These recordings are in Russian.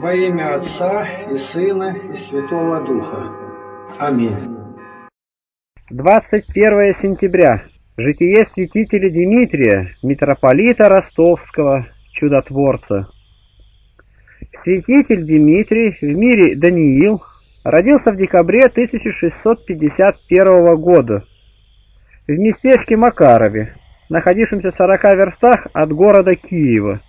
Во имя Отца и Сына и Святого Духа. Аминь. 21 сентября. Житие святителя Дмитрия, митрополита Ростовского, чудотворца. Святитель Дмитрий в мире Даниил родился в декабре 1651 года в местечке Макарове, находившемся в 40 верстах от города Киева.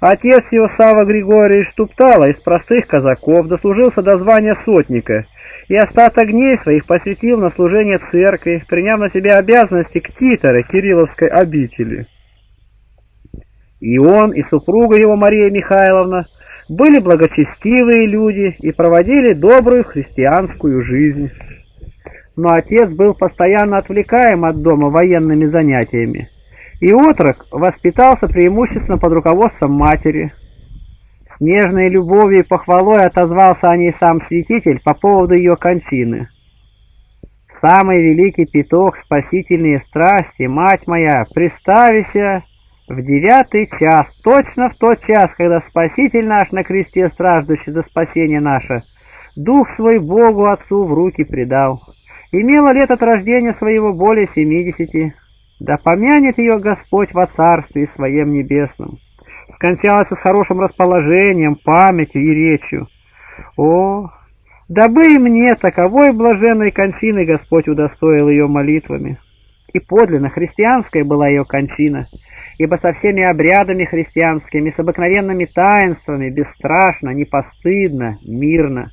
Отец его Сава Григорьевич Туптала из простых казаков дослужился до звания сотника и остаток дней своих посвятил на служение церкви, приняв на себя обязанности ктитора Кирилловской обители. И он, и супруга его Мария Михайловна были благочестивые люди и проводили добрую христианскую жизнь. Но отец был постоянно отвлекаем от дома военными занятиями, и отрок воспитался преимущественно под руководством матери. С нежной любовью и похвалой отозвался о ней сам святитель по поводу ее кончины. «Самый великий пяток спасительные страсти, мать моя, приставися в девятый час, точно в тот час, когда Спаситель наш на кресте страждущий за спасение наше, дух свой Богу Отцу в руки предал. Имела лет от рождения своего более семидесяти, да помянет ее Господь во Царстве Своем Небесном. Скончалась с хорошим расположением, памятью и речью. О, дабы и мне таковой блаженной кончины Господь удостоил ее молитвами. И подлинно христианская была ее кончина, ибо со всеми обрядами христианскими, с обыкновенными таинствами, бесстрашно, непостыдно, мирно.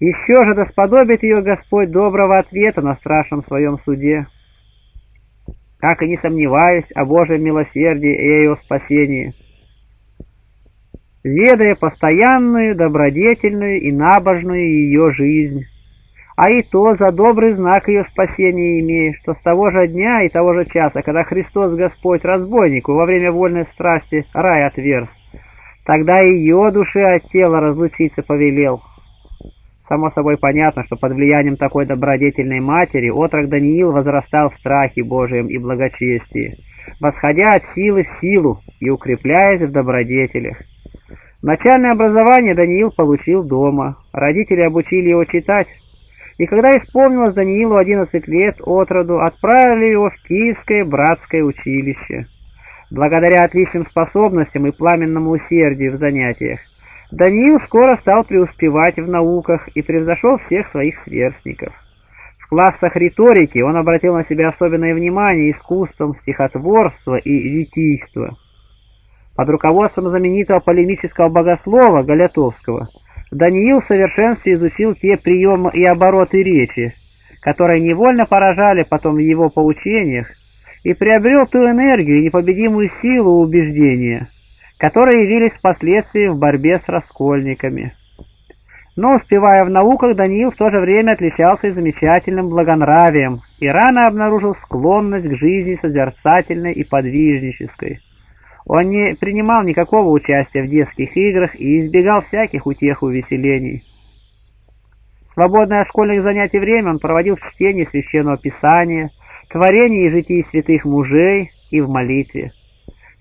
Еще же да сподобит ее Господь доброго ответа на страшном своем суде. Как и не сомневаюсь о Божьем милосердии и ее спасении. Ведая постоянную, добродетельную и набожную ее жизнь, а и то за добрый знак ее спасения имеешь, что с того же дня и того же часа, когда Христос Господь разбойнику во время вольной страсти рай отверз, тогда ее душе от тела разлучиться повелел. Само собой понятно, что под влиянием такой добродетельной матери отрок Даниил возрастал в страхе Божием и благочестии, восходя от силы в силу и укрепляясь в добродетелях. Начальное образование Даниил получил дома, родители обучили его читать, и когда исполнилось Даниилу 11 лет от роду, отправили его в Киевское братское училище. Благодаря отличным способностям и пламенному усердию в занятиях, Даниил скоро стал преуспевать в науках и превзошел всех своих сверстников. В классах риторики он обратил на себя особенное внимание искусством стихотворства и витийства. Под руководством знаменитого полемического богослова Галятовского Даниил в совершенстве изучил те приемы и обороты речи, которые невольно поражали потом в его поучениях, и приобрел ту энергию и непобедимую силу убеждения, которые явились впоследствии в борьбе с раскольниками. Но, успевая в науках, Даниил в то же время отличался и замечательным благонравием и рано обнаружил склонность к жизни созерцательной и подвижнической. Он не принимал никакого участия в детских играх и избегал всяких утех и увеселений. Свободное от школьных занятий время он проводил в чтении Священного Писания, творении и житии святых мужей и в молитве.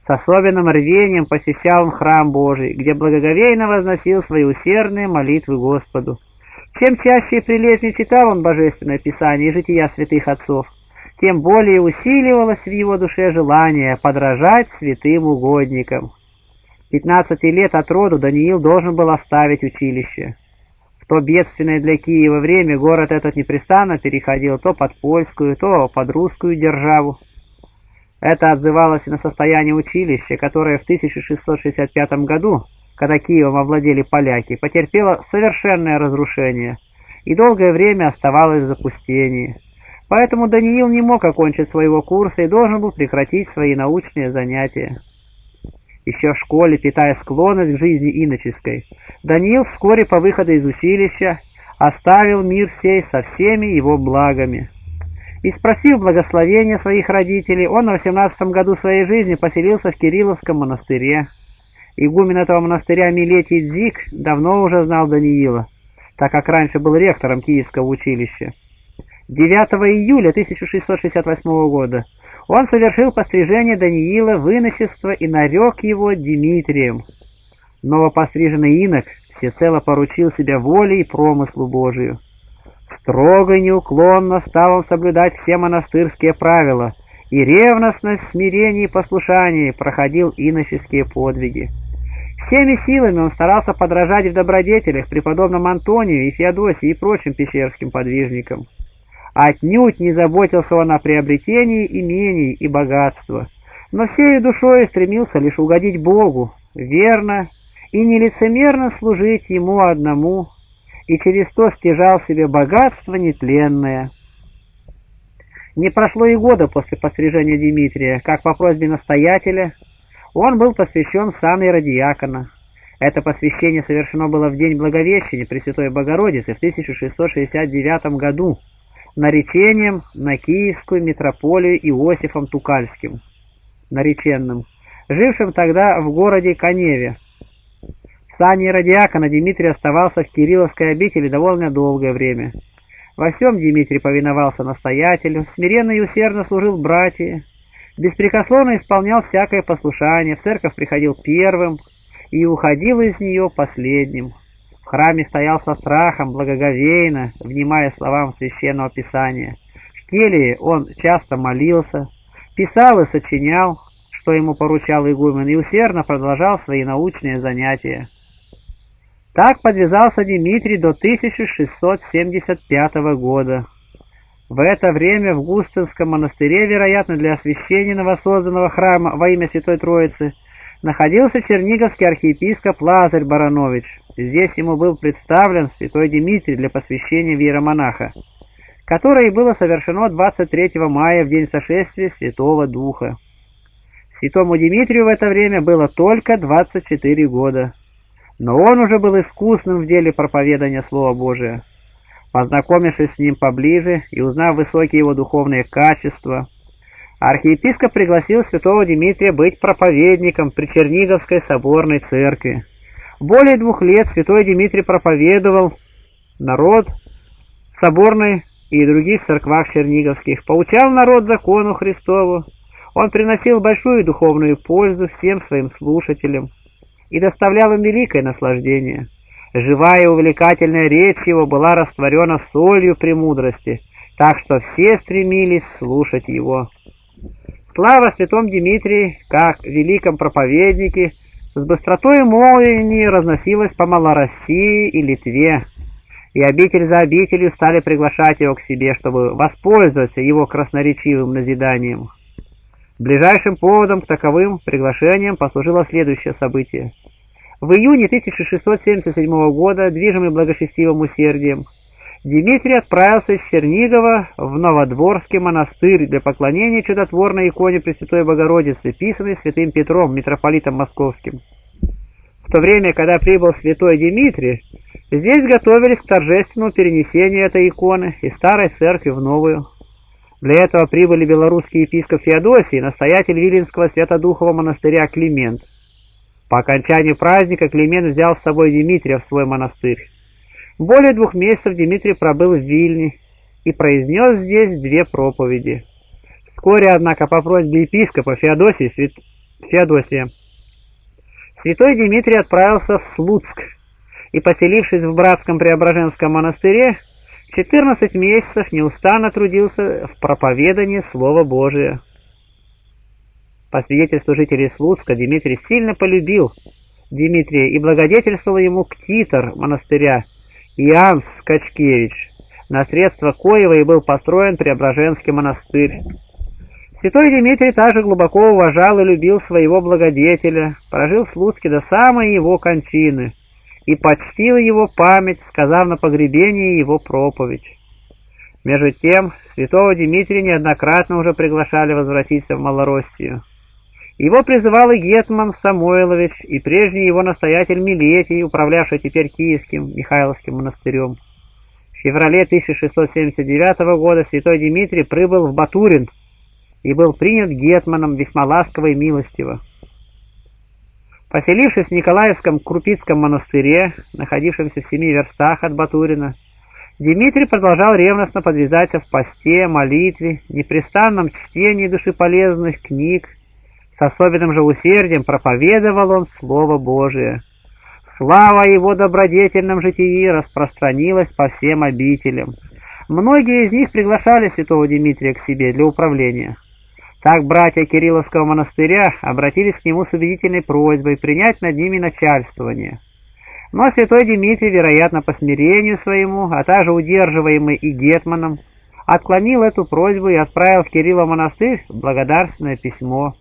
С особенным рвением посещал он храм Божий, где благоговейно возносил свои усердные молитвы Господу. Чем чаще и прилежнее читал он Божественное Писание и жития святых отцов, тем более усиливалось в его душе желание подражать святым угодникам. 15 лет от роду Даниил должен был оставить училище. В то бедственное для Киева время город этот непрестанно переходил то под польскую, то под русскую державу. Это отзывалось и на состояние училища, которое в 1665 году когда Киевом овладели поляки, потерпела совершенное разрушение и долгое время оставалась в запустении. Поэтому Даниил не мог окончить своего курса и должен был прекратить свои научные занятия. Еще в школе, питая склонность к жизни иноческой, Даниил вскоре по выходу из училища оставил мир сей со всеми его благами. И спросив благословения своих родителей, он на 18 году своей жизни поселился в Кирилловском монастыре. Игумен этого монастыря Милетий Дзик давно уже знал Даниила, так как раньше был ректором Киевского училища. 9 июля 1668 года он совершил пострижение Даниила в иночество и нарек его Дмитрием. Новопостриженный инок всецело поручил себя воле и промыслу Божию. Строго и неуклонно стал он соблюдать все монастырские правила, и ревностно, в смирении и послушании проходил иноческие подвиги. Всеми силами он старался подражать в добродетелях преподобным Антонию и Феодосии и прочим пещерским подвижникам. Отнюдь не заботился он о приобретении имений и богатства, но всей душой стремился лишь угодить Богу, верно и нелицемерно служить Ему одному, и через то стяжал себе богатство нетленное. Не прошло и года после пострижения Дмитрия, как по просьбе настоятеля он был посвящен в сан Иродиакона. Это посвящение совершено было в день Благовещения Пресвятой Богородицы в 1669 году, наречением на Киевскую митрополию Иосифом Тукальским, нареченным, жившим тогда в городе Каневе, сане радиакона Дмитрий оставался в Кирилловской обители довольно долгое время. Во всем Дмитрий повиновался настоятелю, смиренно и усердно служил братья, беспрекословно исполнял всякое послушание, в церковь приходил первым и уходил из нее последним. В храме стоял со страхом, благоговейно, внимая словам Священного Писания. В келии он часто молился, писал и сочинял, что ему поручал игумен, и усердно продолжал свои научные занятия. Так подвязался Дмитрий до 1675 года. В это время в Густинском монастыре, вероятно, для освящения новосозданного храма во имя Святой Троицы, находился черниговский архиепископ Лазарь Баранович. Здесь ему был представлен святой Дмитрий для посвящения в иеромонаха, которое было совершено 23 мая в день сошествия Святого Духа. Святому Дмитрию в это время было только 24 года но он уже был искусным в деле проповедания Слова Божия. Познакомившись с ним поближе и узнав высокие его духовные качества, архиепископ пригласил святого Дмитрия быть проповедником при Черниговской соборной церкви. Более двух лет святой Дмитрий проповедовал народ соборной и других церквах черниговских, поучал народ закону Христову. Он приносил большую духовную пользу всем своим слушателям и доставлял им великое наслаждение. Живая и увлекательная речь его была растворена солью премудрости, так что все стремились слушать его. Слава святом Дмитрии, как великом проповеднике, с быстротой молнии разносилась по Малороссии и Литве, и обитель за обителью стали приглашать его к себе, чтобы воспользоваться его красноречивым назиданием. Ближайшим поводом к таковым приглашениям послужило следующее событие. В июне 1677 года, движимый благочестивым усердием, Дмитрий отправился из Чернигова в Новодворский монастырь для поклонения чудотворной иконе Пресвятой Богородицы, писанной святым Петром, митрополитом московским. В то время, когда прибыл святой Дмитрий, здесь готовились к торжественному перенесению этой иконы из старой церкви в новую. Для этого прибыли белорусский епископ Феодосий, настоятель Виленского Святодухового монастыря Климент. По окончанию праздника Климент взял с собой Дмитрия в свой монастырь. Более двух месяцев Дмитрий пробыл в Вильне и произнес здесь две проповеди. Вскоре, однако, по просьбе епископа Феодосия, свят... Феодосия святой Дмитрий отправился в Слуцк и, поселившись в братском Преображенском монастыре, 14 месяцев неустанно трудился в проповедании Слова Божия. По свидетельству жителей Слуцка, Дмитрий сильно полюбил Дмитрия и благодетельствовал ему ктитор монастыря Иоанн Скачкевич, на средства коего и был построен Преображенский монастырь. Святой Дмитрий также глубоко уважал и любил своего благодетеля, прожил в Слуцке до самой его кончины и почтил его память, сказав на погребении его проповедь. Между тем, святого Дмитрия неоднократно уже приглашали возвратиться в Малороссию. Его призывал и Гетман Самойлович, и прежний его настоятель Милетий, управлявший теперь Киевским Михайловским монастырем. В феврале 1679 года святой Дмитрий прибыл в Батурин и был принят Гетманом весьма ласково и милостиво. Поселившись в Николаевском Крупицком монастыре, находившемся в семи верстах от Батурина, Дмитрий продолжал ревностно подвязаться в посте, молитве, непрестанном чтении душеполезных книг, с особенным же усердием проповедовал он Слово Божие. Слава его добродетельном житии распространилась по всем обителям. Многие из них приглашали святого Дмитрия к себе для управления. Так братья Кирилловского монастыря обратились к нему с убедительной просьбой принять над ними начальствование. Но святой Дмитрий, вероятно, по смирению своему, а также удерживаемый и Гетманом, отклонил эту просьбу и отправил в Кирилла монастырь благодарственное письмо.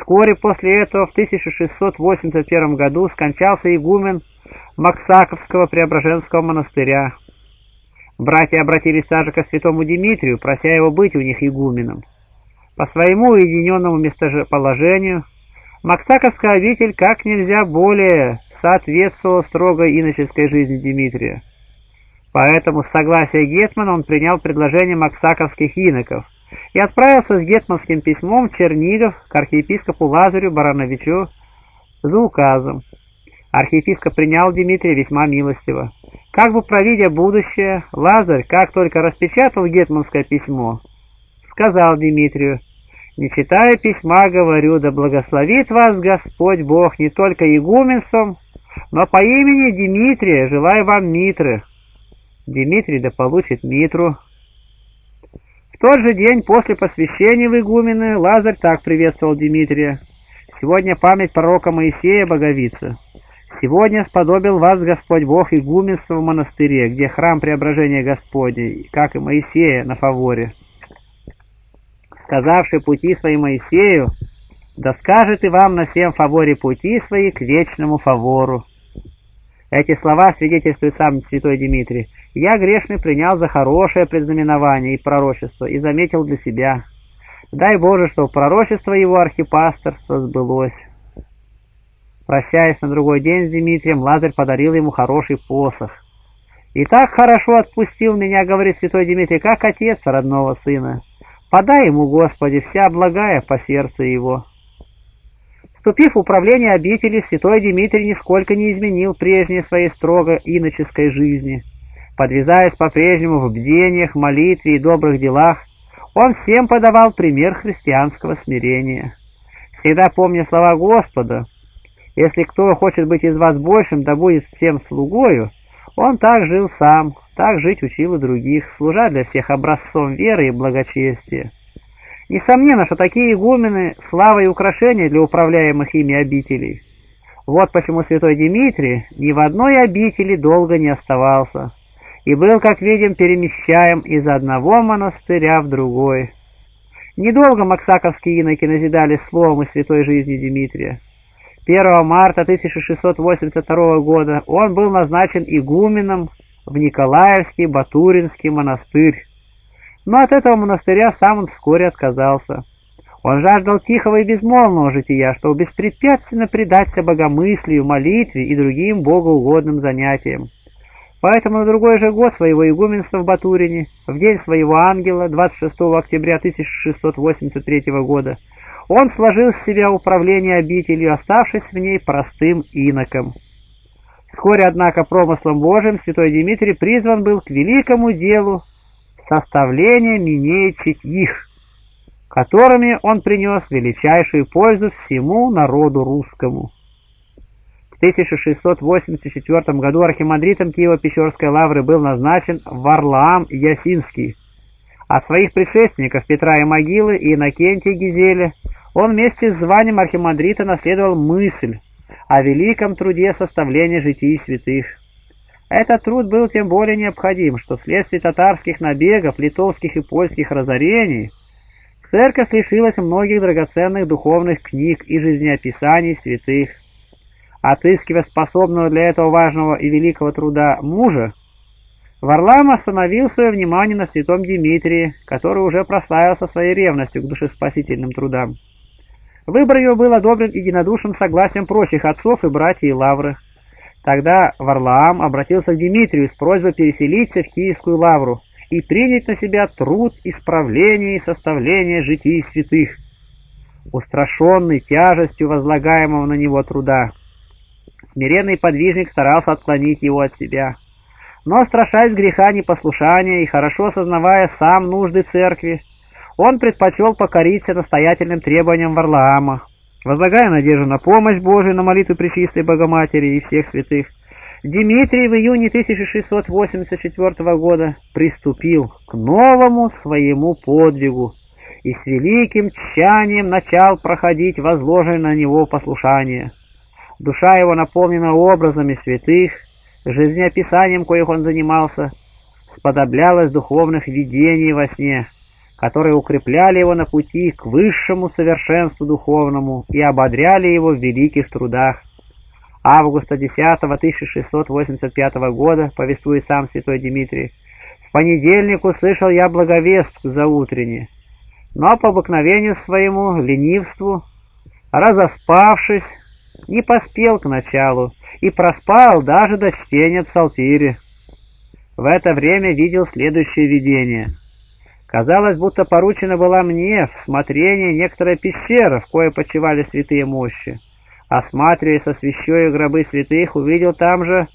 Вскоре после этого, в 1681 году, скончался игумен Максаковского Преображенского монастыря. Братья обратились также к святому Дмитрию, прося его быть у них игуменом. По своему уединенному местоположению Максаковская обитель как нельзя более соответствовала строгой иноческой жизни Дмитрия. Поэтому с согласия Гетмана он принял предложение максаковских иноков и отправился с гетманским письмом в Чернигов к архиепископу Лазарю Барановичу за указом. Архиепископ принял Дмитрия весьма милостиво. Как бы провидя будущее, Лазарь, как только распечатал гетманское письмо, сказал Дмитрию, «Не читая письма, говорю, да благословит вас Господь Бог не только игуменством, но по имени Дмитрия желаю вам Митры». Дмитрий да получит Митру. Тот же день после посвящения в игумены Лазарь так приветствовал Дмитрия. «Сегодня память пророка Моисея Боговица. Сегодня сподобил вас Господь Бог игуменства в монастыре, где храм преображения Господней, как и Моисея на фаворе» сказавший пути свои Моисею, да скажет и вам на всем фаворе пути свои к вечному фавору. Эти слова свидетельствует сам святой Дмитрий. Я грешный принял за хорошее предзнаменование и пророчество и заметил для себя. Дай Боже, что пророчество его архипасторства сбылось. Прощаясь на другой день с Дмитрием, Лазарь подарил ему хороший посох. «И так хорошо отпустил меня, — говорит святой Дмитрий, — как отец родного сына. Подай ему, Господи, вся благая по сердцу его». Вступив в управление обители, святой Дмитрий нисколько не изменил прежней своей строго иноческой жизни. Подвязаясь по-прежнему в бдениях, молитве и добрых делах, он всем подавал пример христианского смирения. Всегда помня слова Господа, «Если кто хочет быть из вас большим, да будет всем слугою», он так жил сам, так жить учил и других, служа для всех образцом веры и благочестия. Несомненно, что такие игумены – слава и украшения для управляемых ими обителей. Вот почему святой Дмитрий ни в одной обители долго не оставался и был, как видим, перемещаем из одного монастыря в другой. Недолго максаковские иноки назидали словом и святой жизни Дмитрия. 1 марта 1682 года он был назначен игуменом в Николаевский Батуринский монастырь. Но от этого монастыря сам он вскоре отказался. Он жаждал тихого и безмолвного жития, чтобы беспрепятственно предаться богомыслию, молитве и другим богоугодным занятиям. Поэтому на другой же год своего игуменства в Батурине, в день своего ангела, 26 октября 1683 года, он сложил с себя управление обителью, оставшись в ней простым иноком. Вскоре, однако, промыслом Божьим святой Дмитрий призван был к великому делу составления миней их, которыми он принес величайшую пользу всему народу русскому. В 1684 году архимандритом Киево-Печорской лавры был назначен Варлаам Ясинский. От своих предшественников Петра и Могилы и Иннокентия Гизеля он вместе с званием архимандрита наследовал мысль о великом труде составления житий святых. Этот труд был тем более необходим, что вследствие татарских набегов, литовских и польских разорений, Церковь лишилась многих драгоценных духовных книг и жизнеописаний святых. Отыскивая способного для этого важного и великого труда мужа, Варлам остановил свое внимание на святом Дмитрии, который уже прославился своей ревностью к душеспасительным трудам. Выбор его был одобрен единодушным согласием прочих отцов и братьев Лавры. Тогда Варлаам обратился к Дмитрию с просьбой переселиться в Киевскую Лавру и принять на себя труд исправления и составления житий святых, устрашенный тяжестью возлагаемого на него труда. Смиренный подвижник старался отклонить его от себя. Но, страшась греха непослушания и хорошо осознавая сам нужды церкви, он предпочел покориться настоятельным требованиям Варлаама, возлагая надежду на помощь Божию на молитву Пречистой Богоматери и всех святых. Дмитрий в июне 1684 года приступил к новому своему подвигу и с великим тщанием начал проходить возложенное на него послушание. Душа его наполнена образами святых, жизнеописанием коих он занимался, сподоблялась духовных видений во сне, которые укрепляли его на пути к высшему совершенству духовному и ободряли его в великих трудах. Августа 10 1685 года, повествует сам святой Дмитрий, в понедельник услышал я благовестку за утренне, но по обыкновению своему ленивству, разоспавшись, не поспел к началу и проспал даже до чтения псалтири. В это время видел следующее видение. Казалось, будто поручено было мне в смотрении некоторой пещеры, в кое почивали святые мощи. Осматривая со свящою гробы святых, увидел там же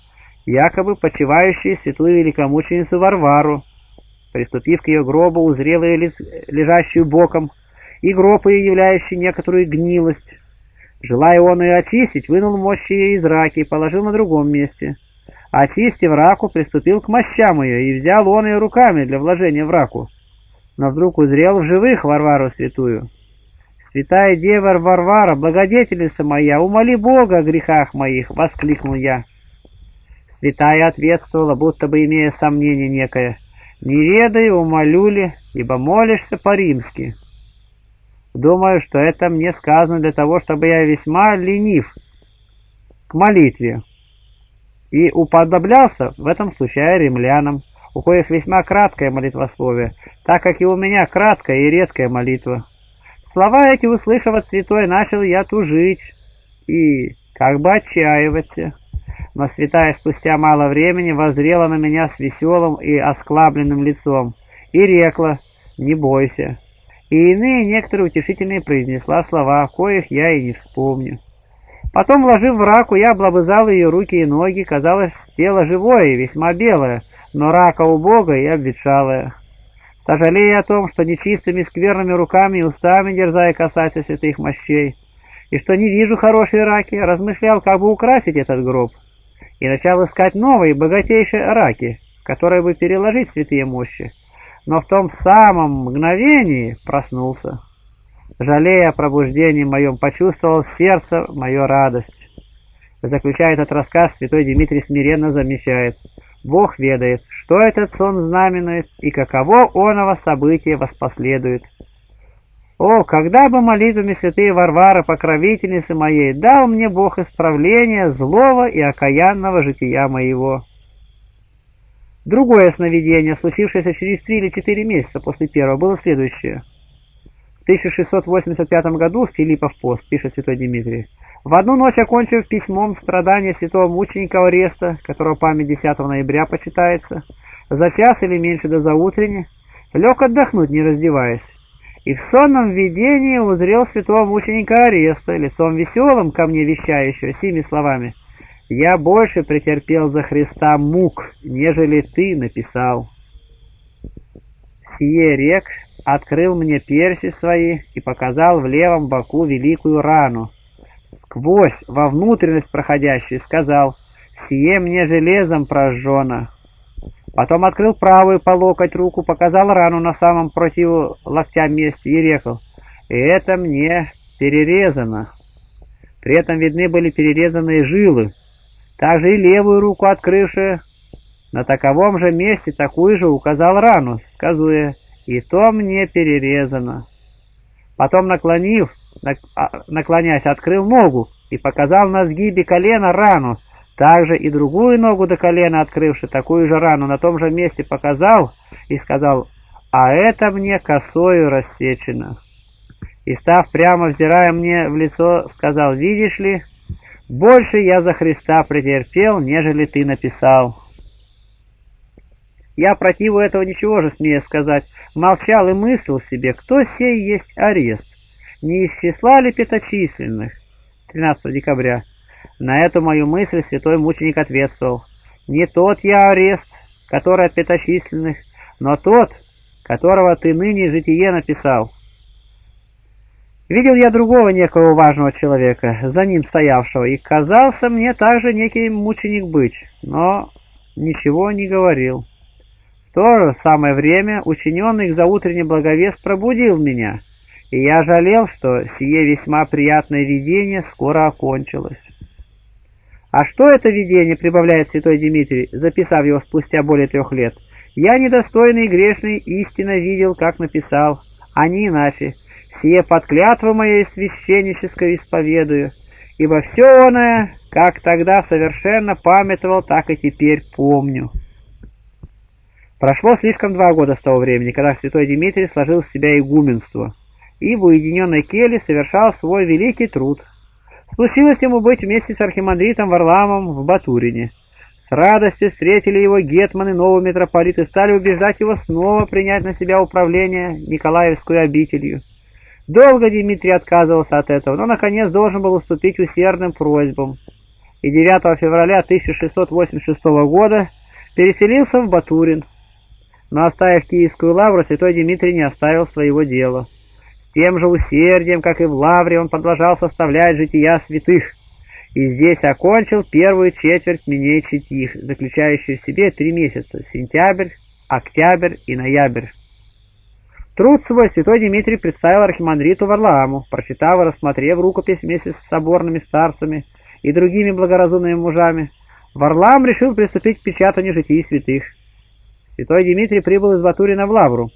якобы почивающую святую великомученицу Варвару. Приступив к ее гробу, узрел ее лежащую боком, и гроб ее являющий некоторую гнилость. Желая он ее очистить, вынул мощи ее из раки и положил на другом месте. Очистив раку, приступил к мощам ее, и взял он ее руками для вложения в раку. Но вдруг узрел в живых Варвару святую. «Святая Дева Варвара, благодетельница моя, умоли Бога о грехах моих!» — воскликнул я. Святая ответствовала, будто бы имея сомнение некое. «Не ведай, умолю ли, ибо молишься по-римски». Думаю, что это мне сказано для того, чтобы я весьма ленив к молитве и уподоблялся в этом случае римлянам, у коих весьма краткое молитвословие, так как и у меня краткая и редкая молитва. Слова эти, услышав от святой, начал я тужить и как бы отчаиваться. Но святая спустя мало времени воззрела на меня с веселым и осклабленным лицом и рекла «Не бойся, и иные некоторые утешительные произнесла слова, коих я и не вспомню. Потом, вложив в раку, я облобызал ее руки и ноги, казалось, тело живое и весьма белое, но рака убогая и обветшалая. Сожалея о том, что нечистыми скверными руками и устами дерзая касаться святых мощей, и что не вижу хорошей раки, размышлял, как бы украсить этот гроб, и начал искать новые, богатейшие раки, которые бы переложить святые мощи но в том самом мгновении проснулся. Жалея о пробуждении моем, почувствовал в сердце мою радость. Заключая этот рассказ, святой Дмитрий смиренно замечает. Бог ведает, что этот сон знаменует и каково оного события воспоследует. О, когда бы молитвами святые Варвары, покровительницы моей, дал мне Бог исправление злого и окаянного жития моего. Другое сновидение, случившееся через три или четыре месяца после первого, было следующее. В 1685 году Филиппов пост, пишет святой Дмитрий, в одну ночь, окончив письмом страдания святого мученика Ореста, которого память 10 ноября почитается, за час или меньше до заутренне, лег отдохнуть, не раздеваясь, и в сонном видении узрел святого мученика Ареста, лицом веселым ко мне вещающего, сими словами — я больше претерпел за Христа мук, нежели ты написал. Сие рек открыл мне перси свои и показал в левом боку великую рану. Сквозь, во внутренность проходящий, сказал, «Сие мне железом прожжено». Потом открыл правую по локоть руку, показал рану на самом против локтя месте и рекал, это мне перерезано». При этом видны были перерезанные жилы, также и левую руку открывшая. На таковом же месте такую же указал рану, сказуя, «И то мне перерезано». Потом, наклонив, а, наклонясь, открыл ногу и показал на сгибе колена рану, также и другую ногу до колена открывши, такую же рану на том же месте показал и сказал, «А это мне косою рассечено». И став прямо взирая мне в лицо, сказал, «Видишь ли, больше я за Христа претерпел, нежели ты написал». Я противу этого ничего же, смею сказать, молчал и мыслил себе, кто сей есть арест, не из числа ли пяточисленных? 13 декабря. На эту мою мысль святой мученик ответствовал, не тот я арест, который от пяточисленных, но тот, которого ты ныне житие написал. Видел я другого некого важного человека, за ним стоявшего, и казался мне также некий мученик быть, но ничего не говорил. В то же самое время учиненный за утренний благовест пробудил меня, и я жалел, что сие весьма приятное видение скоро окончилось. А что это видение, прибавляет святой Дмитрий, записав его спустя более трех лет? Я недостойный и грешный истинно видел, как написал, не иначе сие под клятву моей священнической исповедую, ибо все оное, как тогда совершенно памятовал, так и теперь помню. Прошло слишком два года с того времени, когда святой Дмитрий сложил в себя игуменство, и в уединенной келье совершал свой великий труд. Случилось ему быть вместе с архимандритом Варламом в Батурине. С радостью встретили его гетманы нового митрополита и стали убеждать его снова принять на себя управление Николаевской обителью. Долго Дмитрий отказывался от этого, но, наконец, должен был уступить усердным просьбам. И 9 февраля 1686 года переселился в Батурин. Но оставив Киевскую лавру, святой Дмитрий не оставил своего дела. Тем же усердием, как и в лавре, он продолжал составлять жития святых, и здесь окончил первую четверть миней читих, заключающую в себе три месяца – сентябрь, октябрь и ноябрь. Труд свой святой Дмитрий представил архимандриту Варлааму, прочитав и рассмотрев рукопись вместе с соборными старцами и другими благоразумными мужами. Варлаам решил приступить к печатанию житий святых. Святой Дмитрий прибыл из Батурина в Лавру,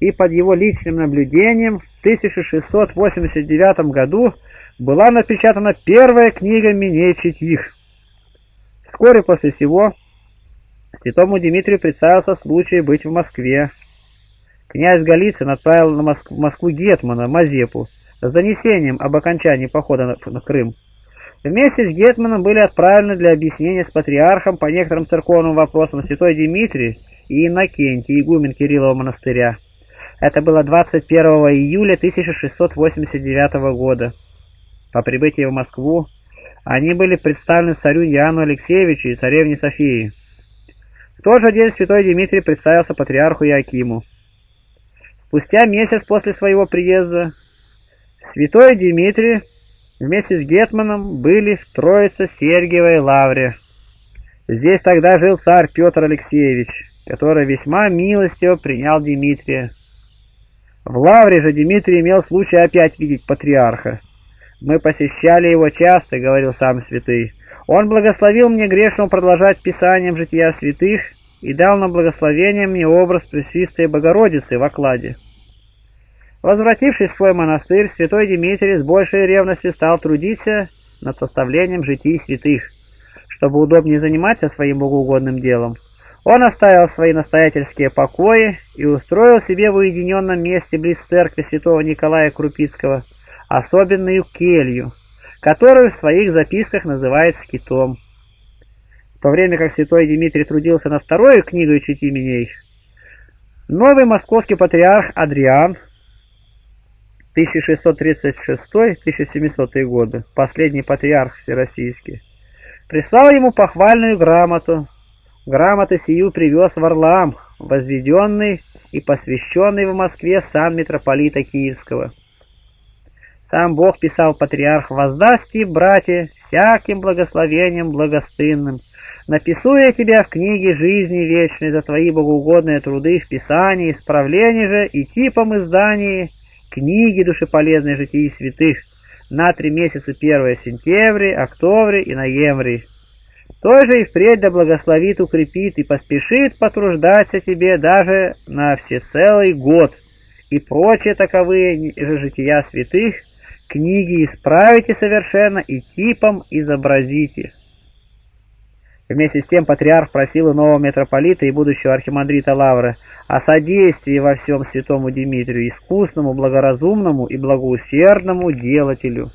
и под его личным наблюдением в 1689 году была напечатана первая книга Миней Читих. Вскоре после сего святому Дмитрию представился случай быть в Москве. Князь Голицын отправил на Моск... Москву Гетмана Мазепу с донесением об окончании похода на, на Крым. Вместе с Гетманом были отправлены для объяснения с патриархом по некоторым церковным вопросам святой Дмитрий и Иннокентий, игумен Кириллова монастыря. Это было 21 июля 1689 года. По прибытии в Москву они были представлены царю Иоанну Алексеевичу и царевне Софии. В тот же день святой Дмитрий представился патриарху Иакиму. Спустя месяц после своего приезда святой Дмитрий вместе с Гетманом были в Троице-Сергиевой лавре. Здесь тогда жил царь Петр Алексеевич, который весьма милостиво принял Дмитрия. В лавре же Дмитрий имел случай опять видеть патриарха. «Мы посещали его часто», — говорил сам святый. «Он благословил мне грешному продолжать писанием жития святых и дал нам благословение мне образ Пресвистой Богородицы в окладе. Возвратившись в свой монастырь, святой Дмитрий с большей ревностью стал трудиться над составлением житий святых, чтобы удобнее заниматься своим богоугодным делом. Он оставил свои настоятельские покои и устроил себе в уединенном месте близ церкви святого Николая Крупицкого особенную келью, которую в своих записках называет скитом. В то время как святой Дмитрий трудился над второй книгой Читименей, новый московский патриарх Адриан 1636-1700 годы, последний патриарх всероссийский, прислал ему похвальную грамоту. Грамоты сию привез Варлаам, возведенный и посвященный в Москве сан митрополита Киевского. Сам Бог писал патриарх, воздасти, братья, всяким благословением благостынным, Напишу я тебя в книге жизни вечной за твои богоугодные труды в Писании, исправлении же и типом издании книги душеполезной житий святых на три месяца 1 сентября, октября и ноября. Той же и впредь да благословит, укрепит и поспешит потруждаться тебе даже на всецелый год, и прочие таковые же жития святых, книги исправите совершенно и типом изобразите. Вместе с тем патриарх просил и нового митрополита и будущего архимандрита Лавры о содействии во всем святому Дмитрию, искусному, благоразумному и благоусердному делателю.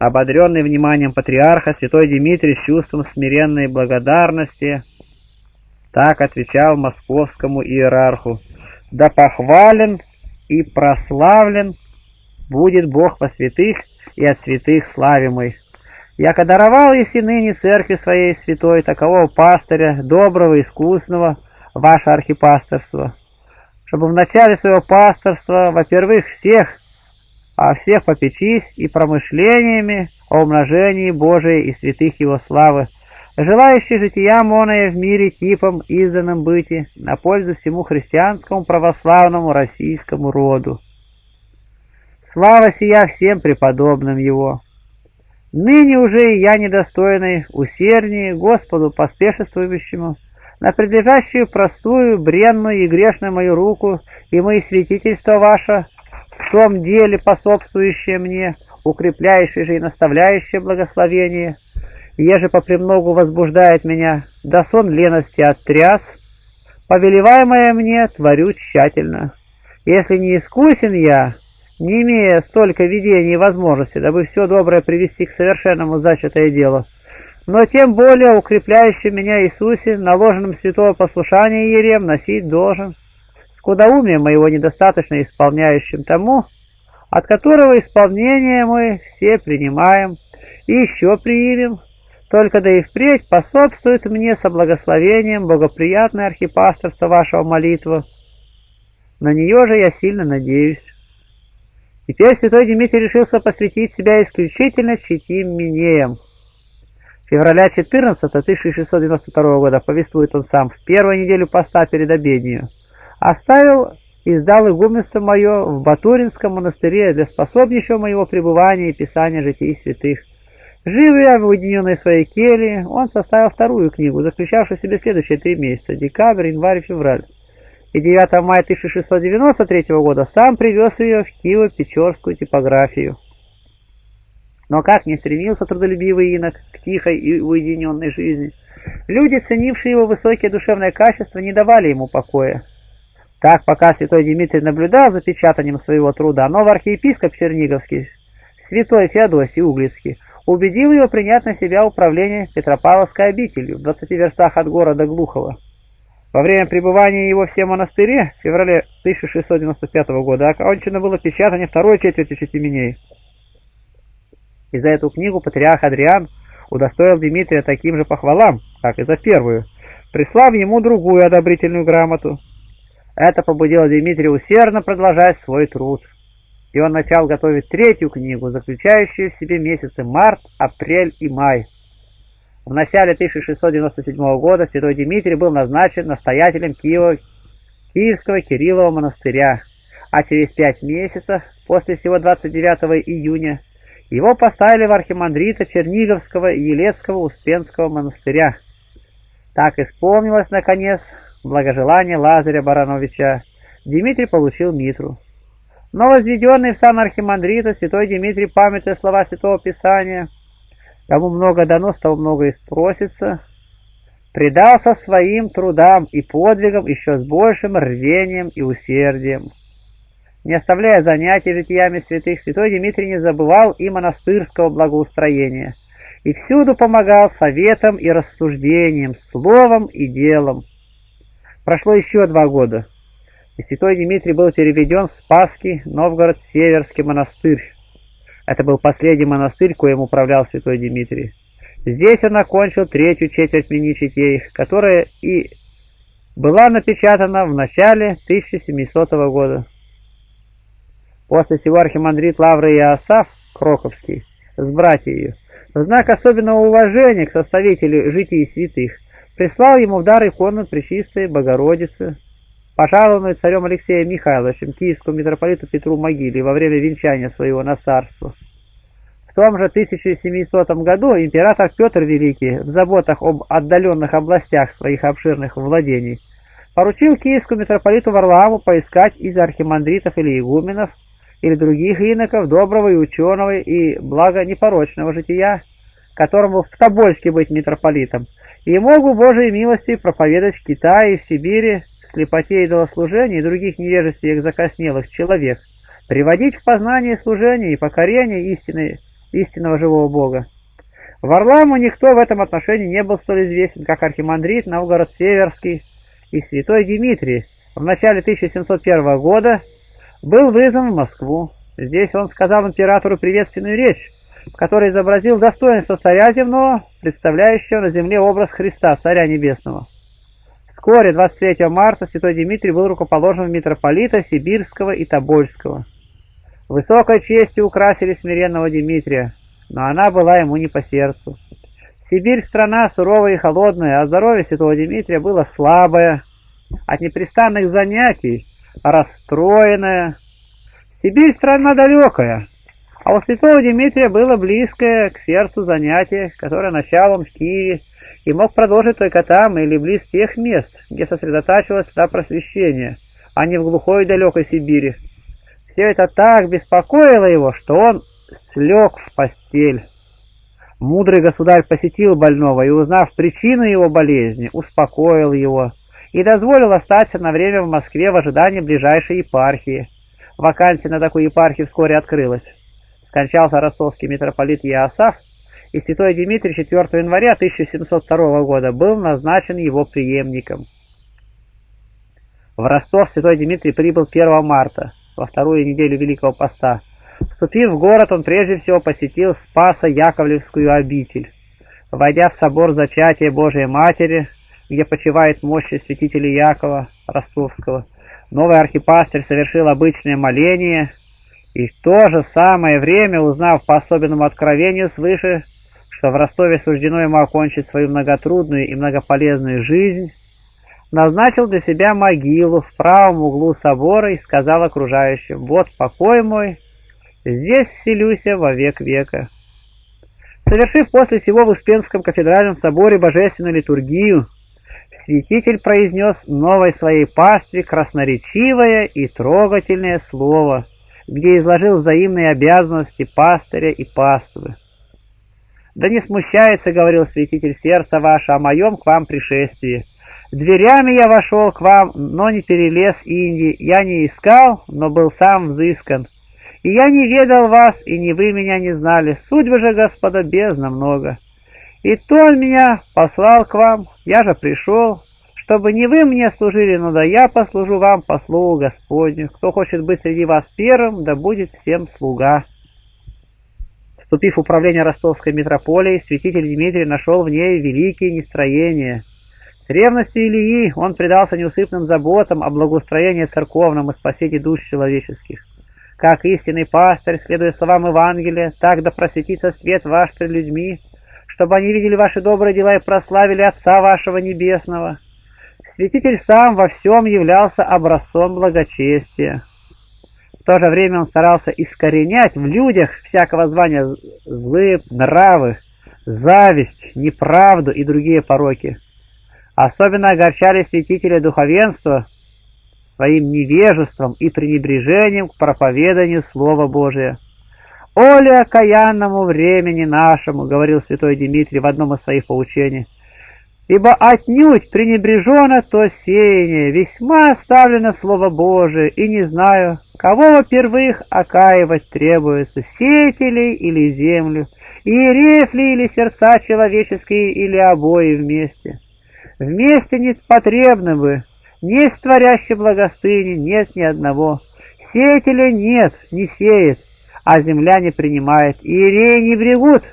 Ободренный вниманием патриарха, святой Дмитрий с чувством смиренной благодарности так отвечал московскому иерарху. «Да похвален и прославлен будет Бог во святых и от святых славимый. Яко даровал еси ныне церкви своей святой такового пастыря, доброго, искусного, ваше архипасторство, чтобы в начале своего пасторства, во-первых, всех о всех попечись и промышлениями о умножении Божией и святых Его славы, желающий жития моное в мире типом изданным быти на пользу всему христианскому православному российскому роду. Слава сия всем преподобным его. Ныне уже и я недостойный, усерднее Господу поспешествующему, на предлежащую простую, бренную и грешную мою руку и мои святительства ваше, в том деле пособствующее мне, укрепляющее же и наставляющее благословение, еже попремногу возбуждает меня, да сон лености оттряс, повелеваемое мне творю тщательно. Если не искусен я, не имея столько видений и возможностей, дабы все доброе привести к совершенному зачатое дело, но тем более укрепляющий меня Иисусе, наложенным святого послушания Ерем, носить должен скудоумием моего недостаточно исполняющим тому, от которого исполнение мы все принимаем и еще примем, только да и впредь пособствует мне со благословением благоприятное архипасторство вашего молитва. На нее же я сильно надеюсь. Теперь святой Дмитрий решился посвятить себя исключительно чтим Минеям. Февраля 14 1692 года повествует он сам в первую неделю поста перед обеднью оставил и сдал игуменство мое в Батуринском монастыре для способнейшего моего пребывания и писания житий святых. Живя в уединенной своей келье, он составил вторую книгу, заключавшую в себе следующие три месяца – декабрь, январь февраль. И 9 мая 1693 года сам привез ее в Киево-Печорскую типографию. Но как не стремился трудолюбивый инок к тихой и уединенной жизни, люди, ценившие его высокие душевные качества, не давали ему покоя. Так, пока святой Дмитрий наблюдал за печатанием своего труда, новый архиепископ Черниговский, святой Феодосий Углицкий, убедил его принять на себя управление Петропавловской обителью в 20 верстах от города Глухова. Во время пребывания его в монастыре в феврале 1695 года окончено было печатание второй четверти Четименей. И за эту книгу патриарх Адриан удостоил Дмитрия таким же похвалам, как и за первую, прислав ему другую одобрительную грамоту. Это побудило Дмитрия усердно продолжать свой труд. И он начал готовить третью книгу, заключающую в себе месяцы март, апрель и май. В начале 1697 года святой Дмитрий был назначен настоятелем Киева, Киевского Кириллова монастыря, а через пять месяцев, после всего 29 июня, его поставили в архимандрита Черниговского и Елецкого Успенского монастыря. Так исполнилось, наконец, благожелание Лазаря Барановича, Дмитрий получил Митру. Но возведенный в сан архимандрита святой Дмитрий, памятуя слова Святого Писания, кому много дано, с того много и спросится, предался своим трудам и подвигам еще с большим рвением и усердием. Не оставляя занятий житиями святых, святой Дмитрий не забывал и монастырского благоустроения, и всюду помогал советом и рассуждением, словом и делом. Прошло еще два года, и святой Дмитрий был переведен в Спасский Новгород-Северский монастырь. Это был последний монастырь, коим управлял святой Дмитрий. Здесь он окончил третью четверть Миничитей, которая и была напечатана в начале 1700 года. После всего архимандрит Лавры Иосаф Кроковский с братьями в знак особенного уважения к составителю житий святых прислал ему в дар икону Пречистой Богородицы, пожалованную царем Алексеем Михайловичем киевскому митрополиту Петру Могиле во время венчания своего на царство. В том же 1700 году император Петр Великий в заботах об отдаленных областях своих обширных владений поручил киевскому митрополиту Варламу поискать из архимандритов или игуменов или других иноков доброго и ученого и благо непорочного жития, которому в Тобольске быть митрополитом, и мог бы Божией милости проповедовать в Китае и в Сибири, в слепоте идолослужения и других невежествиях закоснелых человек, приводить в познание служения и покорение истины, истинного живого Бога. Варламу никто в этом отношении не был столь известен, как архимандрит Новгород-Северский и святой Дмитрий в начале 1701 года был вызван в Москву. Здесь он сказал императору приветственную речь, в которой изобразил достоинство царя земного, представляющего на земле образ Христа, царя небесного. Вскоре, 23 марта, святой Дмитрий был рукоположен митрополита Сибирского и Тобольского. Высокой честью украсили смиренного Дмитрия, но она была ему не по сердцу. Сибирь страна суровая и холодная, а здоровье святого Дмитрия было слабое, от непрестанных занятий, расстроенная. Сибирь страна далекая, а у святого Дмитрия было близкое к сердцу занятие, которое началом в Киеве, и мог продолжить только там или близ тех мест, где сосредотачивалось это просвещение, а не в глухой далекой Сибири. Все это так беспокоило его, что он слег в постель. Мудрый государь посетил больного и, узнав причину его болезни, успокоил его и дозволил остаться на время в Москве в ожидании ближайшей епархии. Вакансия на такую епархию вскоре открылась. Скончался ростовский митрополит Иосаф, и святой Дмитрий 4 января 1702 года был назначен его преемником. В Ростов святой Дмитрий прибыл 1 марта, во вторую неделю Великого Поста. Вступив в город, он прежде всего посетил Спасо-Яковлевскую обитель. Войдя в собор Зачатия Божией Матери, где почивает мощи святителя Якова Ростовского, новый архипастырь совершил обычное моление и в то же самое время, узнав по особенному откровению свыше, что в Ростове суждено ему окончить свою многотрудную и многополезную жизнь, назначил для себя могилу в правом углу собора и сказал окружающим, «Вот покой мой, здесь селюся во век века». Совершив после всего в Успенском кафедральном соборе божественную литургию, святитель произнес новой своей пастве красноречивое и трогательное слово, где изложил взаимные обязанности пастыря и паствы. «Да не смущается, — говорил святитель, — сердце ваше о моем к вам пришествии. Дверями я вошел к вам, но не перелез Инди, я не искал, но был сам взыскан. И я не ведал вас, и не вы меня не знали, судьбы же, Господа, бездна много. И то он меня послал к вам, я же пришел, чтобы не вы мне служили, но да я послужу вам по слову Господню. Кто хочет быть среди вас первым, да будет всем слуга». Вступив в управление ростовской митрополией, святитель Дмитрий нашел в ней великие нестроения. С ревностью Ильи он предался неусыпным заботам о благоустроении церковном и спасении душ человеческих. Как истинный пастырь, следуя словам Евангелия, так да просветится свет ваш пред людьми, чтобы они видели ваши добрые дела и прославили Отца вашего Небесного. Святитель сам во всем являлся образцом благочестия. В то же время он старался искоренять в людях всякого звания злые нравы, зависть, неправду и другие пороки. Особенно огорчали святители духовенства своим невежеством и пренебрежением к проповеданию Слова Божия. «Оли окаянному времени нашему», — говорил святой Дмитрий в одном из своих поучений, «ибо отнюдь пренебрежено то сеяние, весьма оставлено Слово Божие, и не знаю, кого во-первых окаивать требуется, сеятелей или землю, иереев ли или сердца человеческие, или обои вместе. Вместе не потребно бы, не творящей благостыни нет ни одного, сеятеля нет, не сеет, а земля не принимает. Иереи не брегут,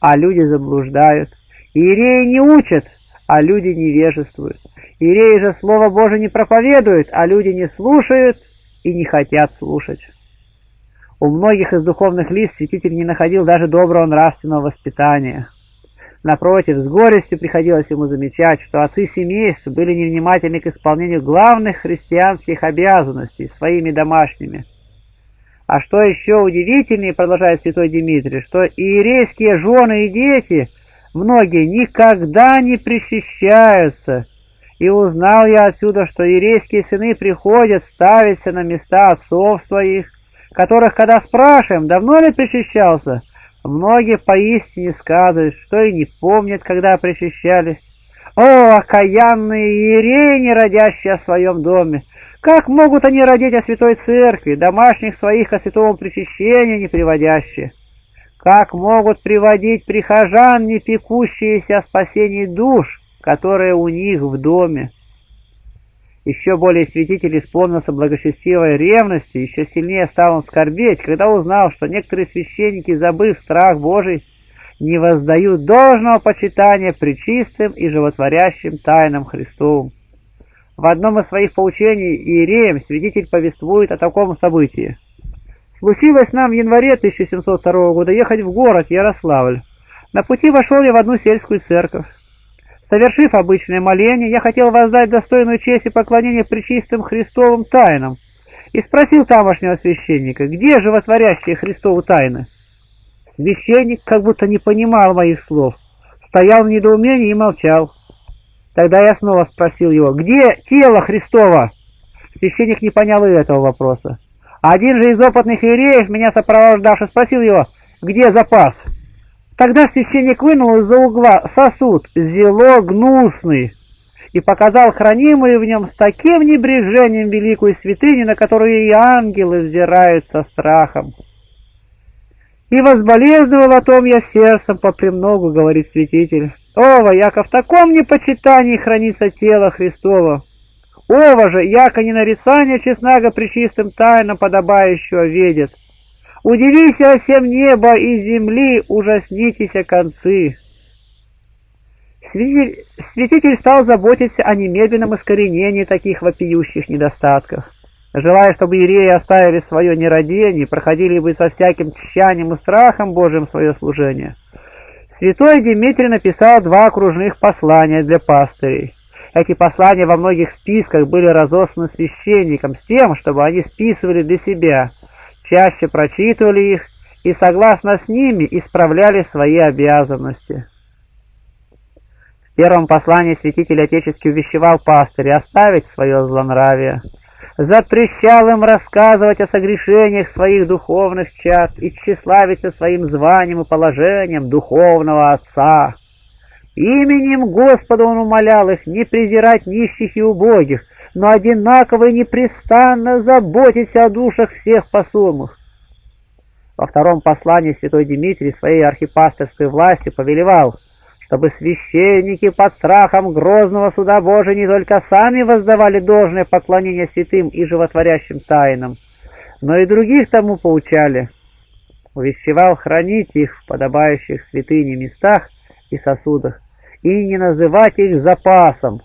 а люди заблуждают. Иереи не учат, а люди невежествуют. Иереи же Слово Божие не проповедуют, а люди не слушают и не хотят слушать. У многих из духовных лиц святитель не находил даже доброго нравственного воспитания. Напротив, с горестью приходилось ему замечать, что отцы семейств были невнимательны к исполнению главных христианских обязанностей своими домашними – а что еще удивительнее, продолжает святой Дмитрий, что иерейские жены и дети, многие никогда не причащаются И узнал я отсюда, что еврейские сыны приходят ставиться на места отцов своих, которых, когда спрашиваем, давно ли причащался, многие поистине сказывают, что и не помнят, когда причащались. О, окаянные иереи, родящие о своем доме! Как могут они родить о святой церкви, домашних своих о святом причащении не приводящие? Как могут приводить прихожан, не пекущиеся о спасении душ, которые у них в доме? Еще более святитель исполнился благочестивой ревности, еще сильнее стал он скорбеть, когда узнал, что некоторые священники, забыв страх Божий, не воздают должного почитания причистым и животворящим тайнам Христовым. В одном из своих поучений Иереем свидетель повествует о таком событии. Случилось нам в январе 1702 года ехать в город Ярославль. На пути вошел я в одну сельскую церковь. Совершив обычное моление, я хотел воздать достойную честь и поклонение причистым Христовым тайнам и спросил тамошнего священника, где животворящие Христову тайны. Священник как будто не понимал моих слов, стоял в недоумении и молчал. Тогда я снова спросил его, где тело Христово? Священник не понял и этого вопроса. Один же из опытных иереев, меня сопровождавший, спросил его, где запас? Тогда священник вынул из-за угла сосуд, зело гнусный, и показал хранимую в нем с таким небрежением великую святыню, на которую и ангелы взирают со страхом. И возболезнывал о том я сердцем попремногу, говорит святитель. Ова, яко в таком непочитании хранится тело Христово. Ова же, яко не нарицание честнаго причистым тайнам подобающего ведет. Удивися всем неба и земли, ужаснитесь концы. Святитель, святитель стал заботиться о немедленном искоренении таких вопиющих недостатков. Желая, чтобы евреи оставили свое нерадение, проходили бы со всяким тщанием и страхом Божьим свое служение. Святой Дмитрий написал два окружных послания для пастырей. Эти послания во многих списках были разосланы священникам с тем, чтобы они списывали для себя, чаще прочитывали их и согласно с ними исправляли свои обязанности. В первом послании святитель отечески увещевал пастыря оставить свое злонравие – запрещал им рассказывать о согрешениях своих духовных чад и тщеславиться своим званием и положением духовного отца. Именем Господа он умолял их не презирать нищих и убогих, но одинаково и непрестанно заботиться о душах всех посумых. Во втором послании святой Дмитрий своей архипасторской власти повелевал – чтобы священники под страхом грозного суда Божия не только сами воздавали должное поклонение святым и животворящим тайнам, но и других тому поучали. Увещевал хранить их в подобающих святыне местах и сосудах и не называть их запасом.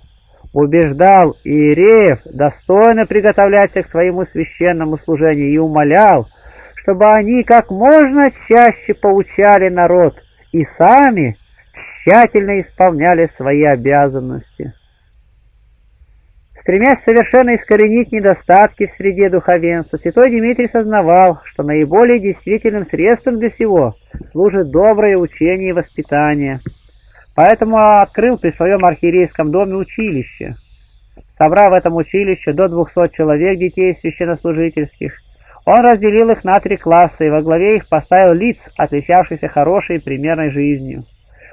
Убеждал иереев достойно приготовляться к своему священному служению и умолял, чтобы они как можно чаще поучали народ и сами тщательно исполняли свои обязанности. Стремясь совершенно искоренить недостатки в среде духовенства, святой Дмитрий сознавал, что наиболее действительным средством для всего служит доброе учение и воспитание. Поэтому открыл при своем архиерейском доме училище. Собрав в этом училище до 200 человек детей священнослужительских, он разделил их на три класса и во главе их поставил лиц, отличавшихся хорошей и примерной жизнью.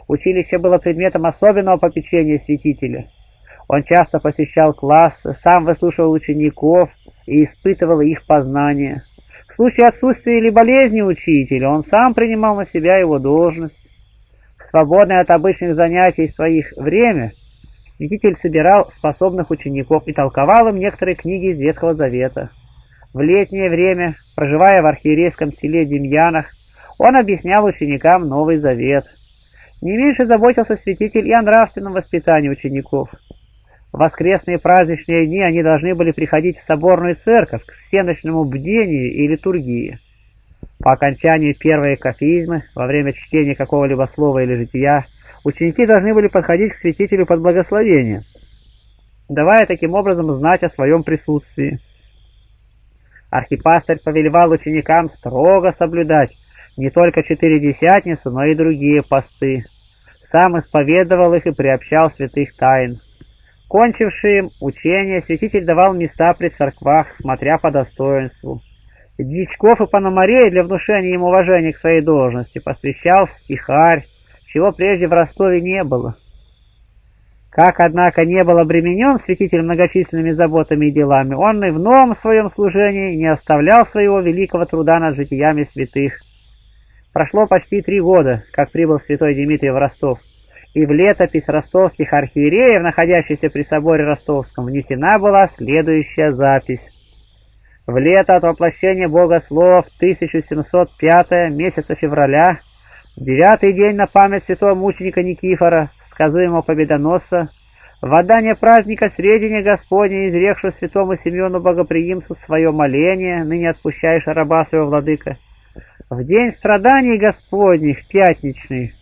Училище было предметом особенного попечения святителя. Он часто посещал классы, сам выслушивал учеников и испытывал их познания. В случае отсутствия или болезни учителя он сам принимал на себя его должность. Свободное от обычных занятий своих время святитель собирал способных учеников и толковал им некоторые книги из Ветхого Завета. В летнее время, проживая в архиерейском селе Демьянах, он объяснял ученикам Новый Завет – не меньше заботился святитель и о нравственном воспитании учеников. В воскресные праздничные дни они должны были приходить в соборную церковь к всеночному бдению и литургии. По окончанию первой кафизмы, во время чтения какого-либо слова или жития, ученики должны были подходить к святителю под благословение, давая таким образом знать о своем присутствии. Архипастырь повелевал ученикам строго соблюдать не только четыре десятницы, но и другие посты сам исповедовал их и приобщал святых тайн. К Окончившим учение, святитель давал места при церквах, смотря по достоинству. Дьячков и Пономарей для внушения им уважения к своей должности посвящал стихарь, чего прежде в Ростове не было. Как, однако, не был обременен святитель многочисленными заботами и делами, он и в новом своем служении не оставлял своего великого труда над житиями святых. Прошло почти три года, как прибыл святой Дмитрий в Ростов, и в летопись ростовских архиереев, находящихся при соборе ростовском, внесена была следующая запись. В лето от воплощения Бога Слова в 1705 месяца февраля, девятый день на память святого мученика Никифора, сказуемого победоносца, в отдание праздника Средения Господня, изрекшего святому Симеону Богоприимцу свое моление, ныне отпущаешь раба своего владыка, в день страданий Господних, пятничный,